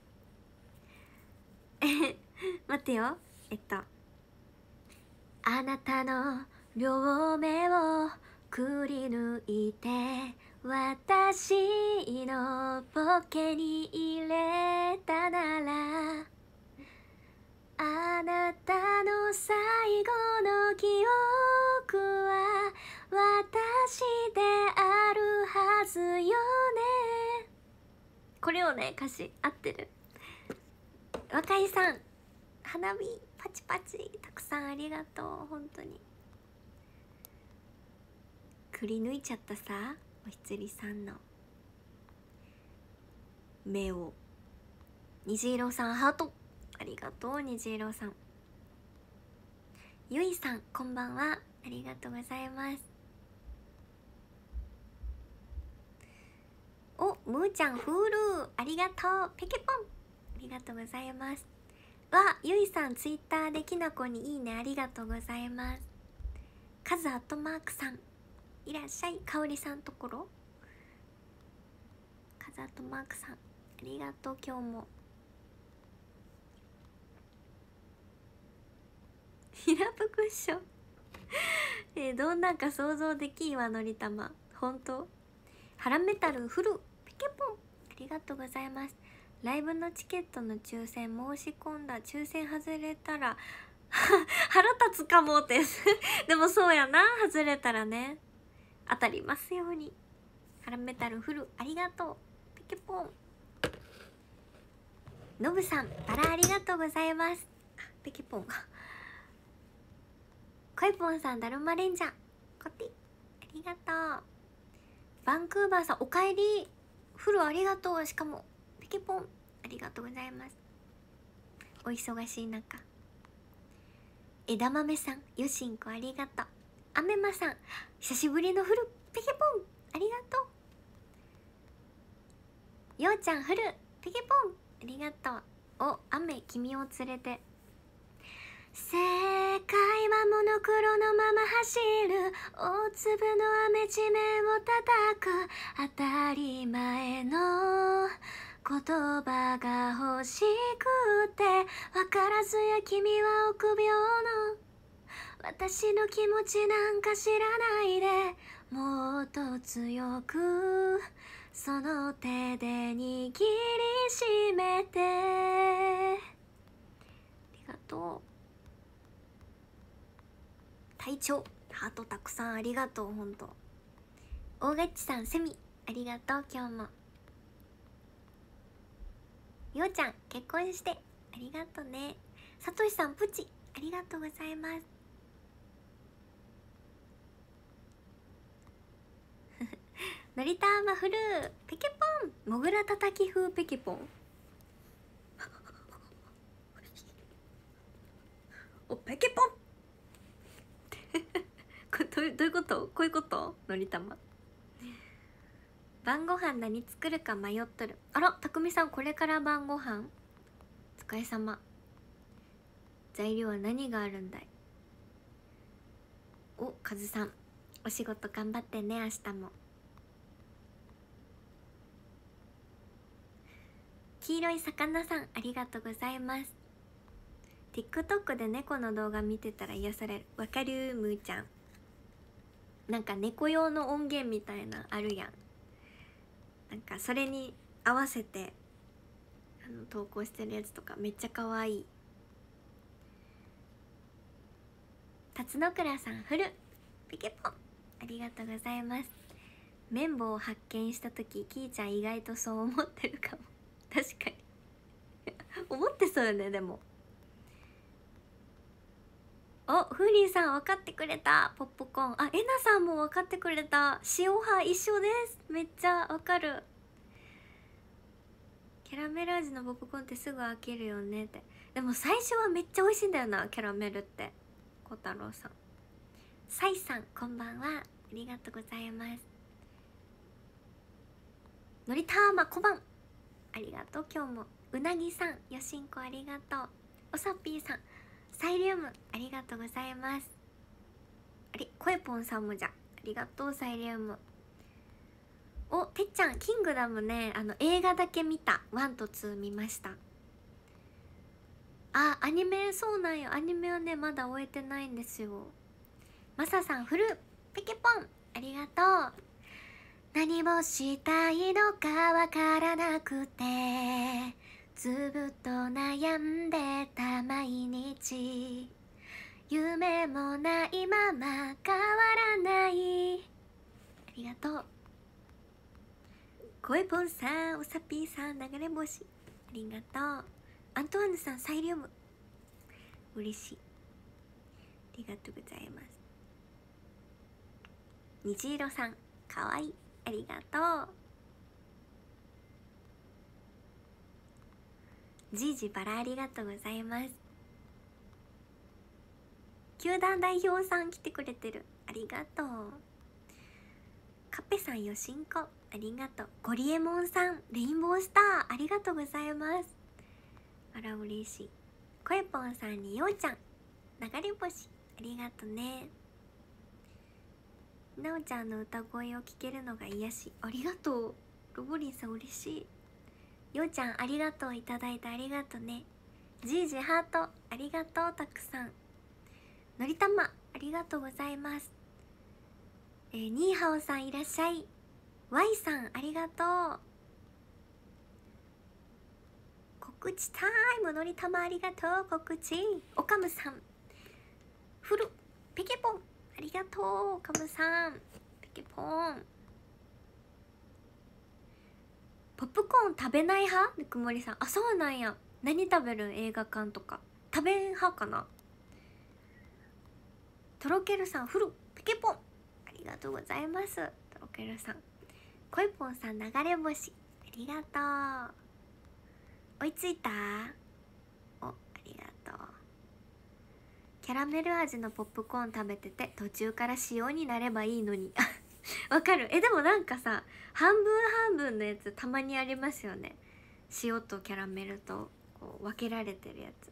Speaker 1: え [LAUGHS] 待ってよ。えっとあなたの両目をくり抜いて私のポケに入れたならあなたの最後の記憶は私であるはずよね。これをね歌詞合ってる。若井さん花火パチパチたくさんありがとう本当に。くり抜いちゃったさおひつりさんの。目を。虹色さんハート。ありがとう虹色さん。ゆいさんこんばんは。ありがとうございます。おむーちゃんフールありがとう。ペケポン。ありがとうございます。わゆいさんツイッターできなこにいいね。ありがとうございます。カズアットマークさん。いらっしゃい。かおりさんところ。カズアットマークさんありがとう今日も。ひらぷくっしょえー、どんなんか想像できんわのりたま。本当？ハラメタルフル。ピケポン。ありがとうございます。ライブのチケットの抽選申し込んだ抽選外れたら [LAUGHS] 腹立つかもって。[LAUGHS] でもそうやな。外れたらね。当たりますように。ハラメタルフルありがとう。ピケポン。ノブさんバラありがとうございます。ピケポンがコイポンさんだるまレンジャー。コティありがとう。バンクーバーさんおかえり。フルありがとう。しかもピケポン。ありがとうございます。お忙しい中。枝豆さんよしんこありがとう。あめまさん久しぶりのフルピケポン。ありがとう。ようちゃんフルピケポン。ありがとう。お雨君を連れて。世界はモノクロのまま走る。大粒の飴地面を叩く。当たり前の言葉が欲しくて分からずや君は臆病の。私の気持ちなんか知らないでもっと強くその手で握りしめて。ありがとう。隊長ハートたくさんありがとうほんと。大ガッチさんセミありがとう今日も。ようちゃん結婚してありがとうね。さとしさんプチありがとうございます。[LAUGHS] のりたまフルペケポン。もぐらたたき風ペケポン。[LAUGHS] おペケポン。[LAUGHS] こどうどういうこと？こういうこと？のりたま。晩ご飯何作るか迷っとる。あらたくみさんこれから晩ご飯？お疲れ様。材料は何があるんだい？おかずさん。お仕事頑張ってね明日も。黄色い魚さんありがとうございます。TikTok で猫の動画見てたら癒される。わかるむーちゃん。なんか猫用の音源みたいなあるやん。なんかそれに合わせてあの投稿してるやつとかめっちゃ可愛い。辰野倉さんフル。ピケポありがとうございます。綿棒を発見した時キーちゃん意外とそう思ってるかも。確かに。[LAUGHS] 思ってそうよねでも。おフーリーさん分かってくれた。ポップコーン。あえなさんも分かってくれた。塩派一緒です。めっちゃ分かる。キャラメル味のポップコーンってすぐ飽きるよねって。でも最初はめっちゃ美味しいんだよなキャラメルって。小太郎さん。サイさんこんばんは。ありがとうございます。のりたーま小判ありがとう今日も。うなぎさんよしんこありがとう。おさぴーさんサイリウムありがとうございます。あれコエポンさんもじゃありがとうサイリウム。おてっちゃんキングダムね。あの映画だけ見た。1と2見ました。あアニメそうなんよ。アニメはねまだ終えてないんですよ。マサさんフル。ペケポン。ありがとう。何をしたいのかわからなくて。ずっと悩んでた毎日。夢もないまま変わらない。ありがとう。声ポンさんおさぴーさん流れ星。ありがとう。アントワンヌさんサイリウム。嬉しい。ありがとうございます。虹色さんかわいい。ありがとう。じいじバラありがとうございます。球団代表さん来てくれてる。ありがとう。カペさんよしんこ。ありがとう。ゴリエモンさんレインボースター。ありがとうございます。あら嬉しい。コエポンさんにようちゃん。流れ星。ありがとね。なおちゃんの歌声を聞けるのが癒し。ありがとう。ロボリンさん嬉しい。ようちゃんありがとういただいてありがとうね。じいじハートありがとうたくさん。のりたまありがとうございます。えー、ニーハオさんいらっしゃい。Y さんありがとう。告知タイムのりたまありがとう。告知おかむさん。フルピケポン。ありがとうおかむさん。ピケポン。ポップコーン食べない派？ぬくもりさん。あそうなんや。何食べる？映画館とか。食べん派かな？とろけるさん。フル。ピケポン。ありがとうございます。とろけるさん。コイポンさん流れ星。ありがとう。追いついた？おありがとう。キャラメル味のポップコーン食べてて途中から塩になればいいのに。[LAUGHS] [LAUGHS] わかる。えでもなんかさ半分半分のやつたまにありますよね。塩とキャラメルとこう分けられてるやつ。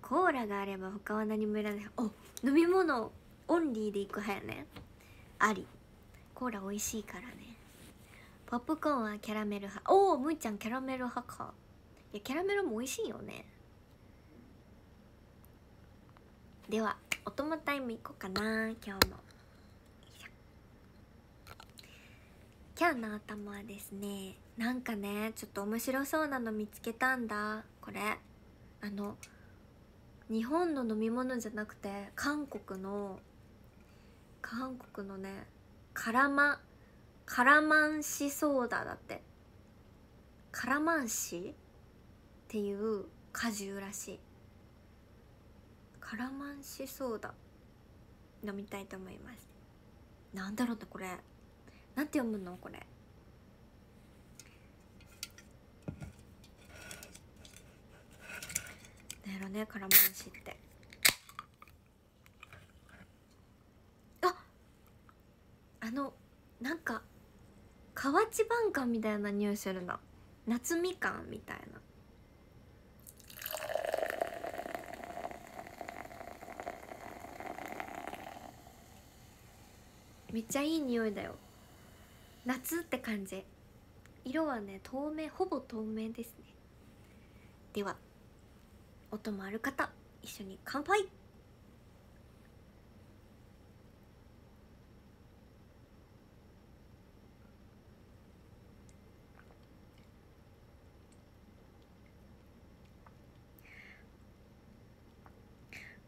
Speaker 1: コーラがあれば他は何もいらない。お飲み物オンリーでいくはやね。あり。コーラ美味しいからね。ポップコーンはキャラメル派。おおむいちゃんキャラメル派か。いやキャラメルも美味しいよね。ではお供タイムいこうかな。今日も。今日のお供はですねなんかねちょっと面白そうなの見つけたんだ。これ。あの日本の飲み物じゃなくて韓国の韓国のねカラマカラマンシソーダだって。カラマンシっていう果汁らしい。カラマンシソーダ飲みたいと思います。なんだろうねこれ。なんて読むのこれ。なんやろねカラマンシって。ああのなんか河内晩柑みたいな匂いするな夏みかんみたいな。めっちゃいい匂いだよ。夏って感じ。色はね透明ほぼ透明ですね。では音もある方一緒に乾杯。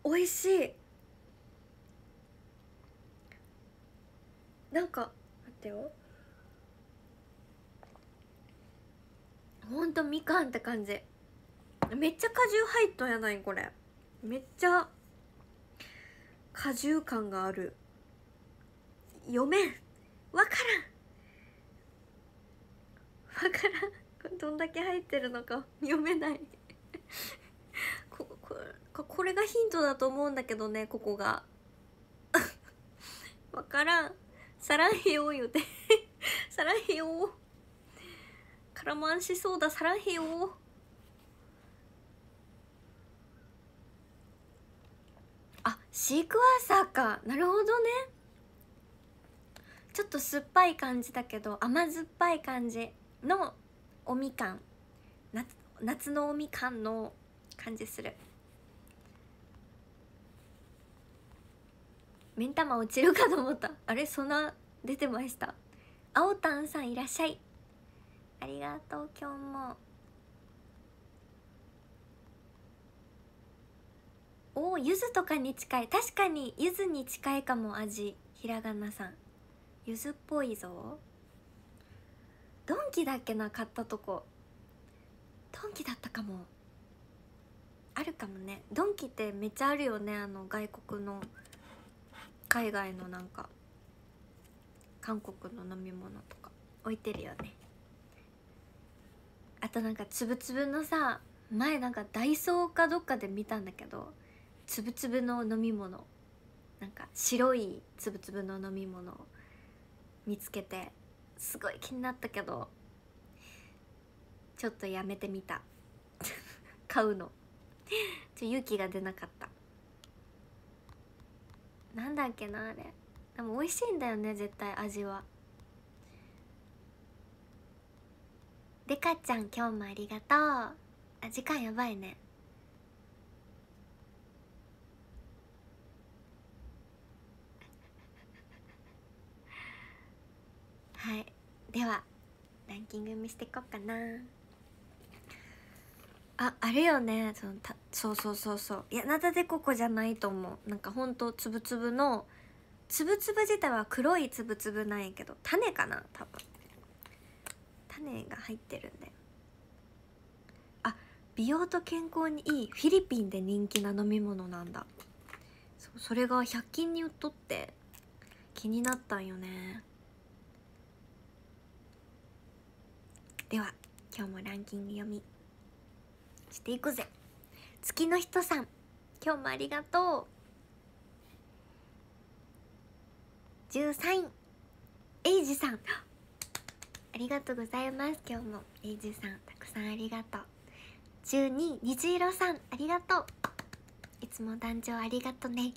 Speaker 1: 美味しい。なんか待ってよ。ほんとみかんって感じ。めっちゃ果汁入っとんやないこれ。めっちゃ果汁感がある。読めん。わからん。わからん。どんだけ入ってるのか読めない。こここれがヒントだと思うんだけどねここが。わからん。サランヘヨ言うて。サランヘヨカラマンしそうだ。サランヘヨあシークワーサーか。なるほどね。ちょっと酸っぱい感じだけど甘酸っぱい感じのおみかん。夏夏のおみかんの感じする。目ん玉落ちるかと思った。あれそんな出てました。あおたんさんいらっしゃい。ありがとう今日も。おお柚子とかに近い。確かに柚子に近いかも味。ひらがなさん。柚子っぽいぞ。ドンキだっけな買ったとこ。ドンキだったかも。あるかもね。ドンキってめっちゃあるよねあの外国の。海外のなんか韓国の飲み物とか置いてるよね。あとなんかつぶつぶのさ前なんかダイソーかどっかで見たんだけどつぶつぶの飲み物なんか白いつぶつぶの飲み物を見つけてすごい気になったけどちょっとやめてみた。[LAUGHS] 買うの。ちょ勇気が出なかった。なんだっけなあれ。でも美味しいんだよね絶対味は。でかちゃん今日もありがとう。あ時間やばいね。[LAUGHS] はい。ではランキング見していこうかな。ああれよね。そのたそうそうそうそう。いやナタデココじゃないと思う。なんかほんとつぶつぶのつぶつぶ自体は黒いつぶつぶなんやけど種かな多分。種が入ってるんだよ。あ美容と健康にいいフィリピンで人気な飲み物なんだ。そうそれが100均に売っとって気になったんよね。では今日もランキング読み。していくぜ。月の人さん今日もありがとう。13位エイジさん。ありがとうございます。今日もエイジさんたくさんありがとう。12位虹色さんありがとう。いつも団長ありがとね。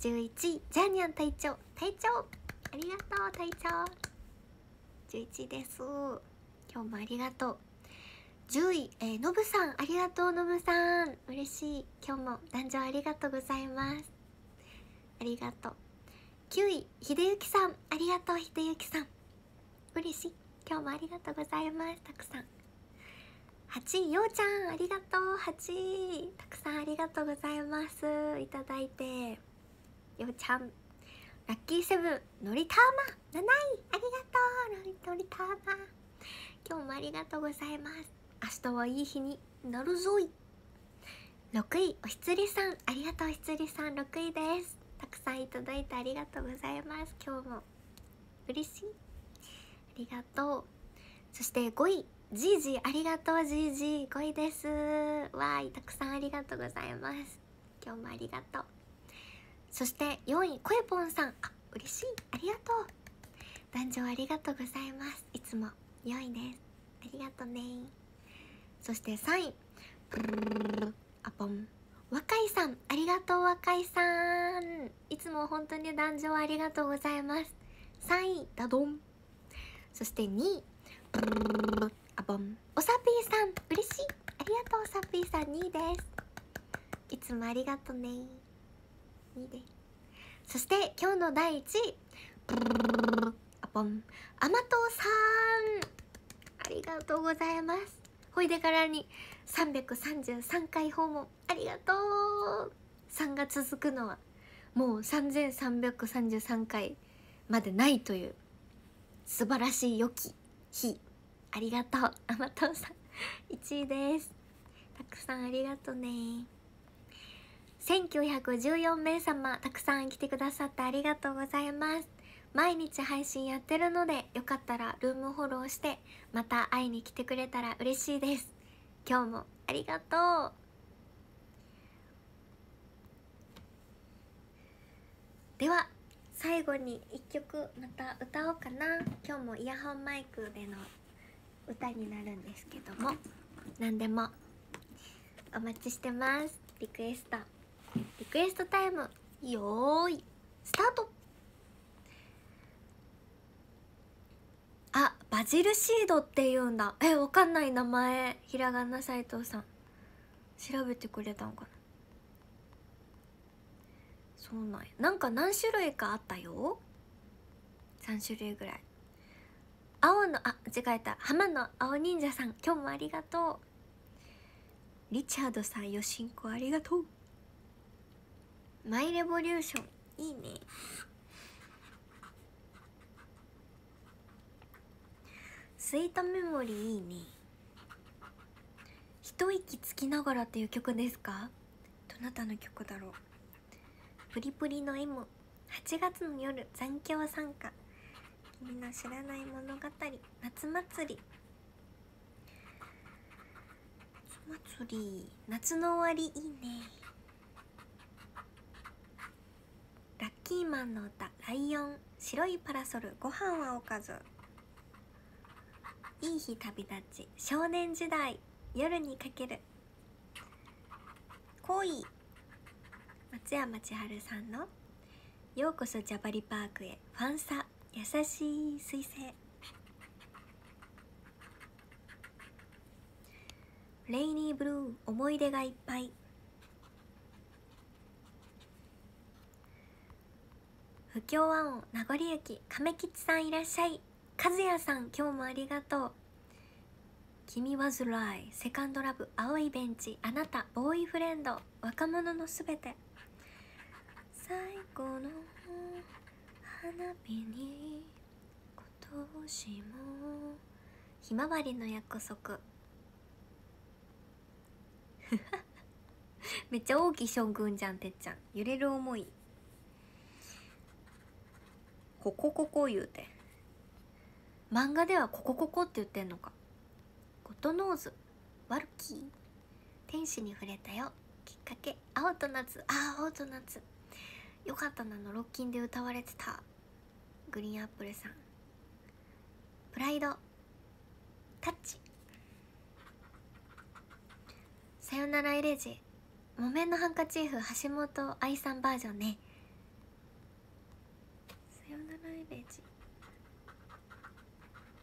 Speaker 1: 11位ジャニャン隊長隊長。ありがとう隊長。11位です。今日もありがとう。10位、えー、のぶさんありがとうのぶさん。嬉しい。今日も団長ありがとうございます。ありがとう。9位ひでゆきさん。ありがとうひでゆきさん。嬉しい。今日もありがとうございます。たくさん。8位ようちゃん。ありがとう8位たくさんありがとうございます。いただいて。ようちゃん。ラッキーセブン。のりたま。7位ありがとう。のりたま。今日もありがとうございます。明日はいい日になるぞい。6位おひつりさんありがとうおひつりさん。6位です。たくさんいただいてありがとうございます。今日も嬉しい。ありがとう。そして5位。ジージー。ありがとうジージー。5位です。わーい。たくさんありがとうございます。今日もありがとう。そして4位。こえぽんさん。あ嬉しい。ありがとう。男女ありがとうございます。いつも4位ですありがとうね。そして3位。あぽん若いさんありがとう若いさんいつも本当に男女ありがとうございます3位ダドンそして2位あぼんおさぴーさん嬉しいありがとうおさぴーさん2位ですいつもありがとうね2位ですそして今日の第1位あぼんあまとうさんありがとうございますほいでからに333回訪問。ありがとう。3が続くのはもう3333回までないという素晴らしい良き日。ありがとう。あまとうさん1位です。たくさんありがとうね1914名様たくさん来てくださってありがとうございます。毎日配信やってるのでよかったらルームフォローしてまた会いに来てくれたら嬉しいです。今日もありがとう。では最後に1曲また歌おうかな。今日もイヤホンマイクでの歌になるんですけども何でもお待ちしてます。リクエスト。リクエストタイムよーいスタートあバジルシードって言うんだ。えわかんない名前。ひらがな斎藤さん。調べてくれたんかな。そうなんや。なんか何種類かあったよ。3種類ぐらい。青のあ間違えた。浜の青忍者さん。今日もありがとう。リチャードさんよしんこありがとう。マイレボリューション。いいね。スイートメモリーいいね一息つきながらっていう曲ですか？どなたの曲だろう？プリプリの M8 月の夜残響参加。君の知らない物語。夏祭り。夏祭り。夏の終わりいいね。ラッキーマンの歌。ライオン。白いパラソル。ご飯はおかず。いい日旅立ち少年時代夜にかける。恋。松山千春さんの「ようこそジャバリパークへ。ファンサ優しい彗星」レイニーブルー思い出がいっぱい。不協和音名残雪亀吉さんいらっしゃい。和也さん今日もありがとう。君はずらいセカンドラブ青いベンチあなたボーイフレンド若者のすべて。最後の花火に今年もひまわりの約束。[LAUGHS] めっちゃ大きい将軍じゃんてっちゃん。揺れる思い。ここここ言うて。漫画ではここここって言ってんのか。ゴッドノーズワルキー。天使に触れたよ。きっかけ。青と夏。ああ青と夏。よかったなの。ロッキンで歌われてた。グリーンアップルさん。プライド。タッチ。さよならエレジ。木綿のハンカチーフ。橋本愛さんバージョンね。さよならエレジ。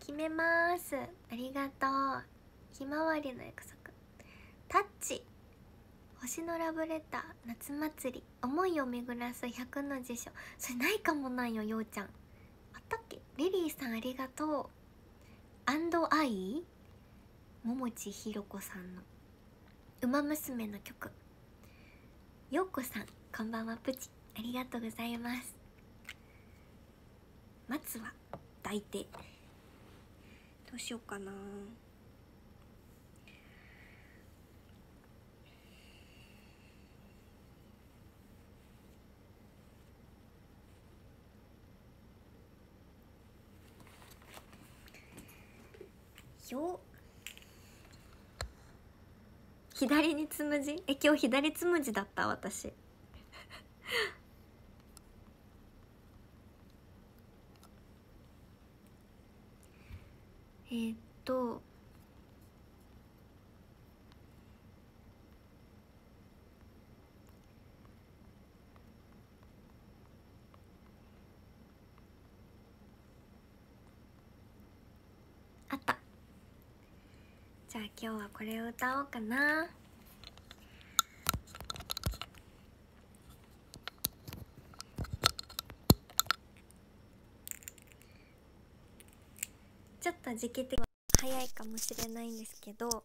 Speaker 1: 決めます。ありがとう。ひまわりの約束。タッチ。星のラブレター。夏祭り。思いを巡らす100の辞書。それないかもないよようちゃん。あったっけ？リリーさんありがとう。アンドアイ？桃地ひろ子さんの「ウマ娘」の曲。ようこさんこんばんはプチ。ありがとうございます。松は抱いてどうしようかな。よ左につむじ？え今日左つむじだった私。えーっとあった。じゃあ今日はこれを歌おうかな。ちょっと時期的に早いかもしれないんですけどこ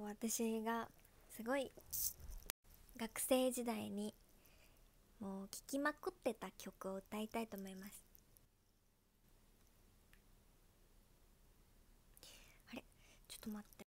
Speaker 1: う私がすごい学生時代にもう聴きまくってた曲を歌いたいと思います。あれ？ちょっと待って。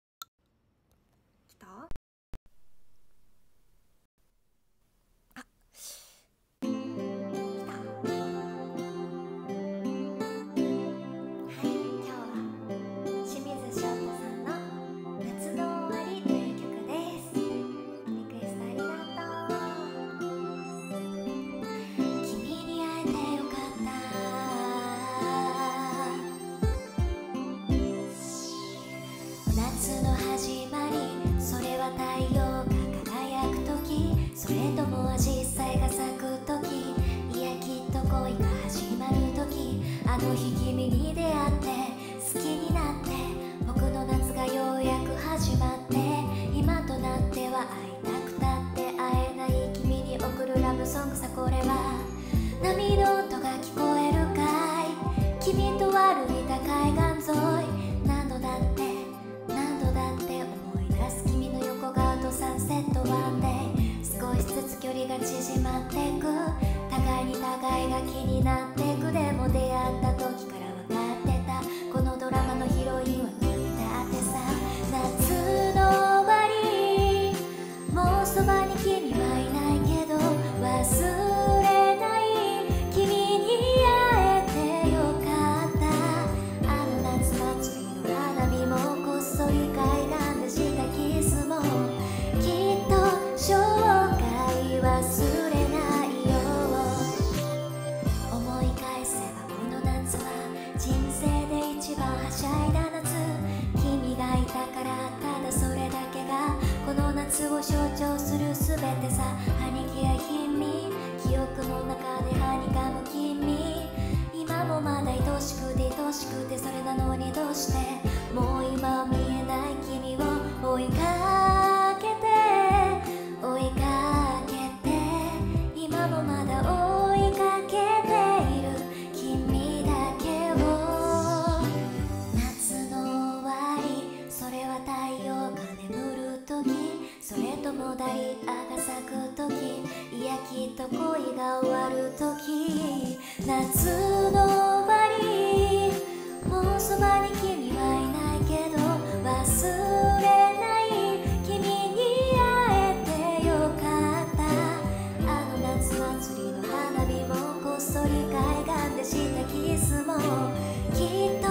Speaker 1: ともダリアが咲く時いやきっと恋が終わる時夏の終わりもうそばに君はいないけど忘れない君に会えてよかった。あの夏祭りの花火もこっそり海岸でしたキスもきっと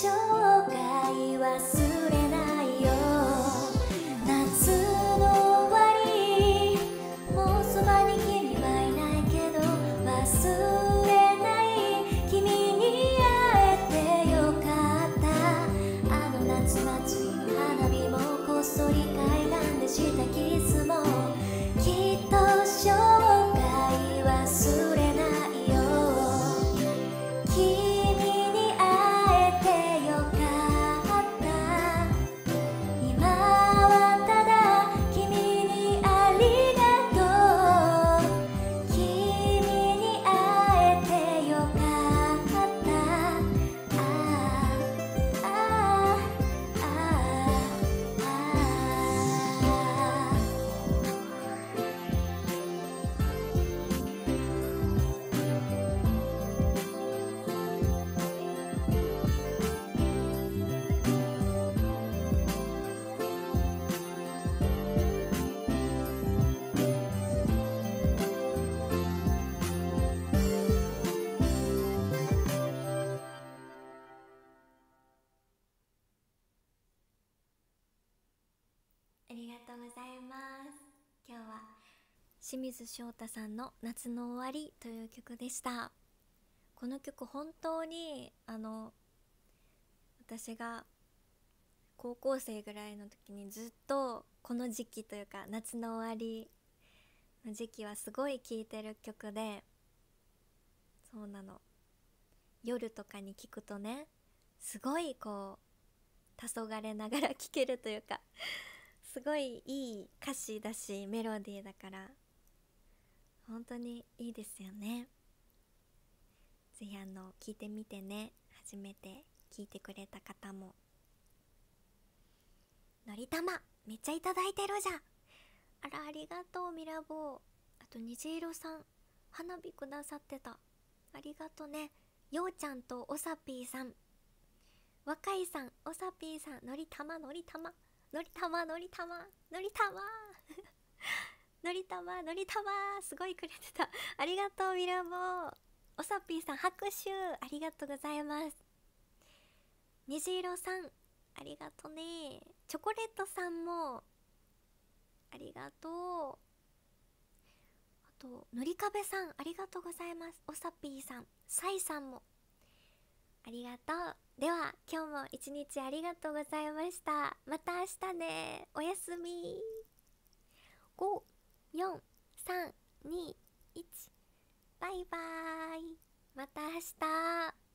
Speaker 1: と清水翔太さんの「夏の終わり」という曲でした。この曲本当にあの私が高校生ぐらいの時にずっとこの時期というか夏の終わりの時期はすごい聴いてる曲でそうなの。夜とかに聴くとねすごいこう黄昏ながら聴けるというかすごいいい歌詞だしメロディーだから本当にいいですよね。ぜひあの聞いてみてね。初めて聞いてくれた方も。のりたまめっちゃいただいてるじゃん。あらありがとうミラボー。あと虹色さん。花火くださってた。ありがとね。ようちゃんとおさぴーさん。若いさんおさぴーさん。のりたまのりたま。のりたまのりたま。のりたま。のりたまのりたますごいくれてた。[LAUGHS] ありがとうミラボーおさぴーさん拍手。ありがとうございます。虹色さんありがとね。チョコレートさんもありがとう。あとのりかべさんありがとうございます。おさぴーさんさいさんもありがとう。では今日も一日ありがとうございました。また明日ね。おやすみ。4321バイバーイ。また明日。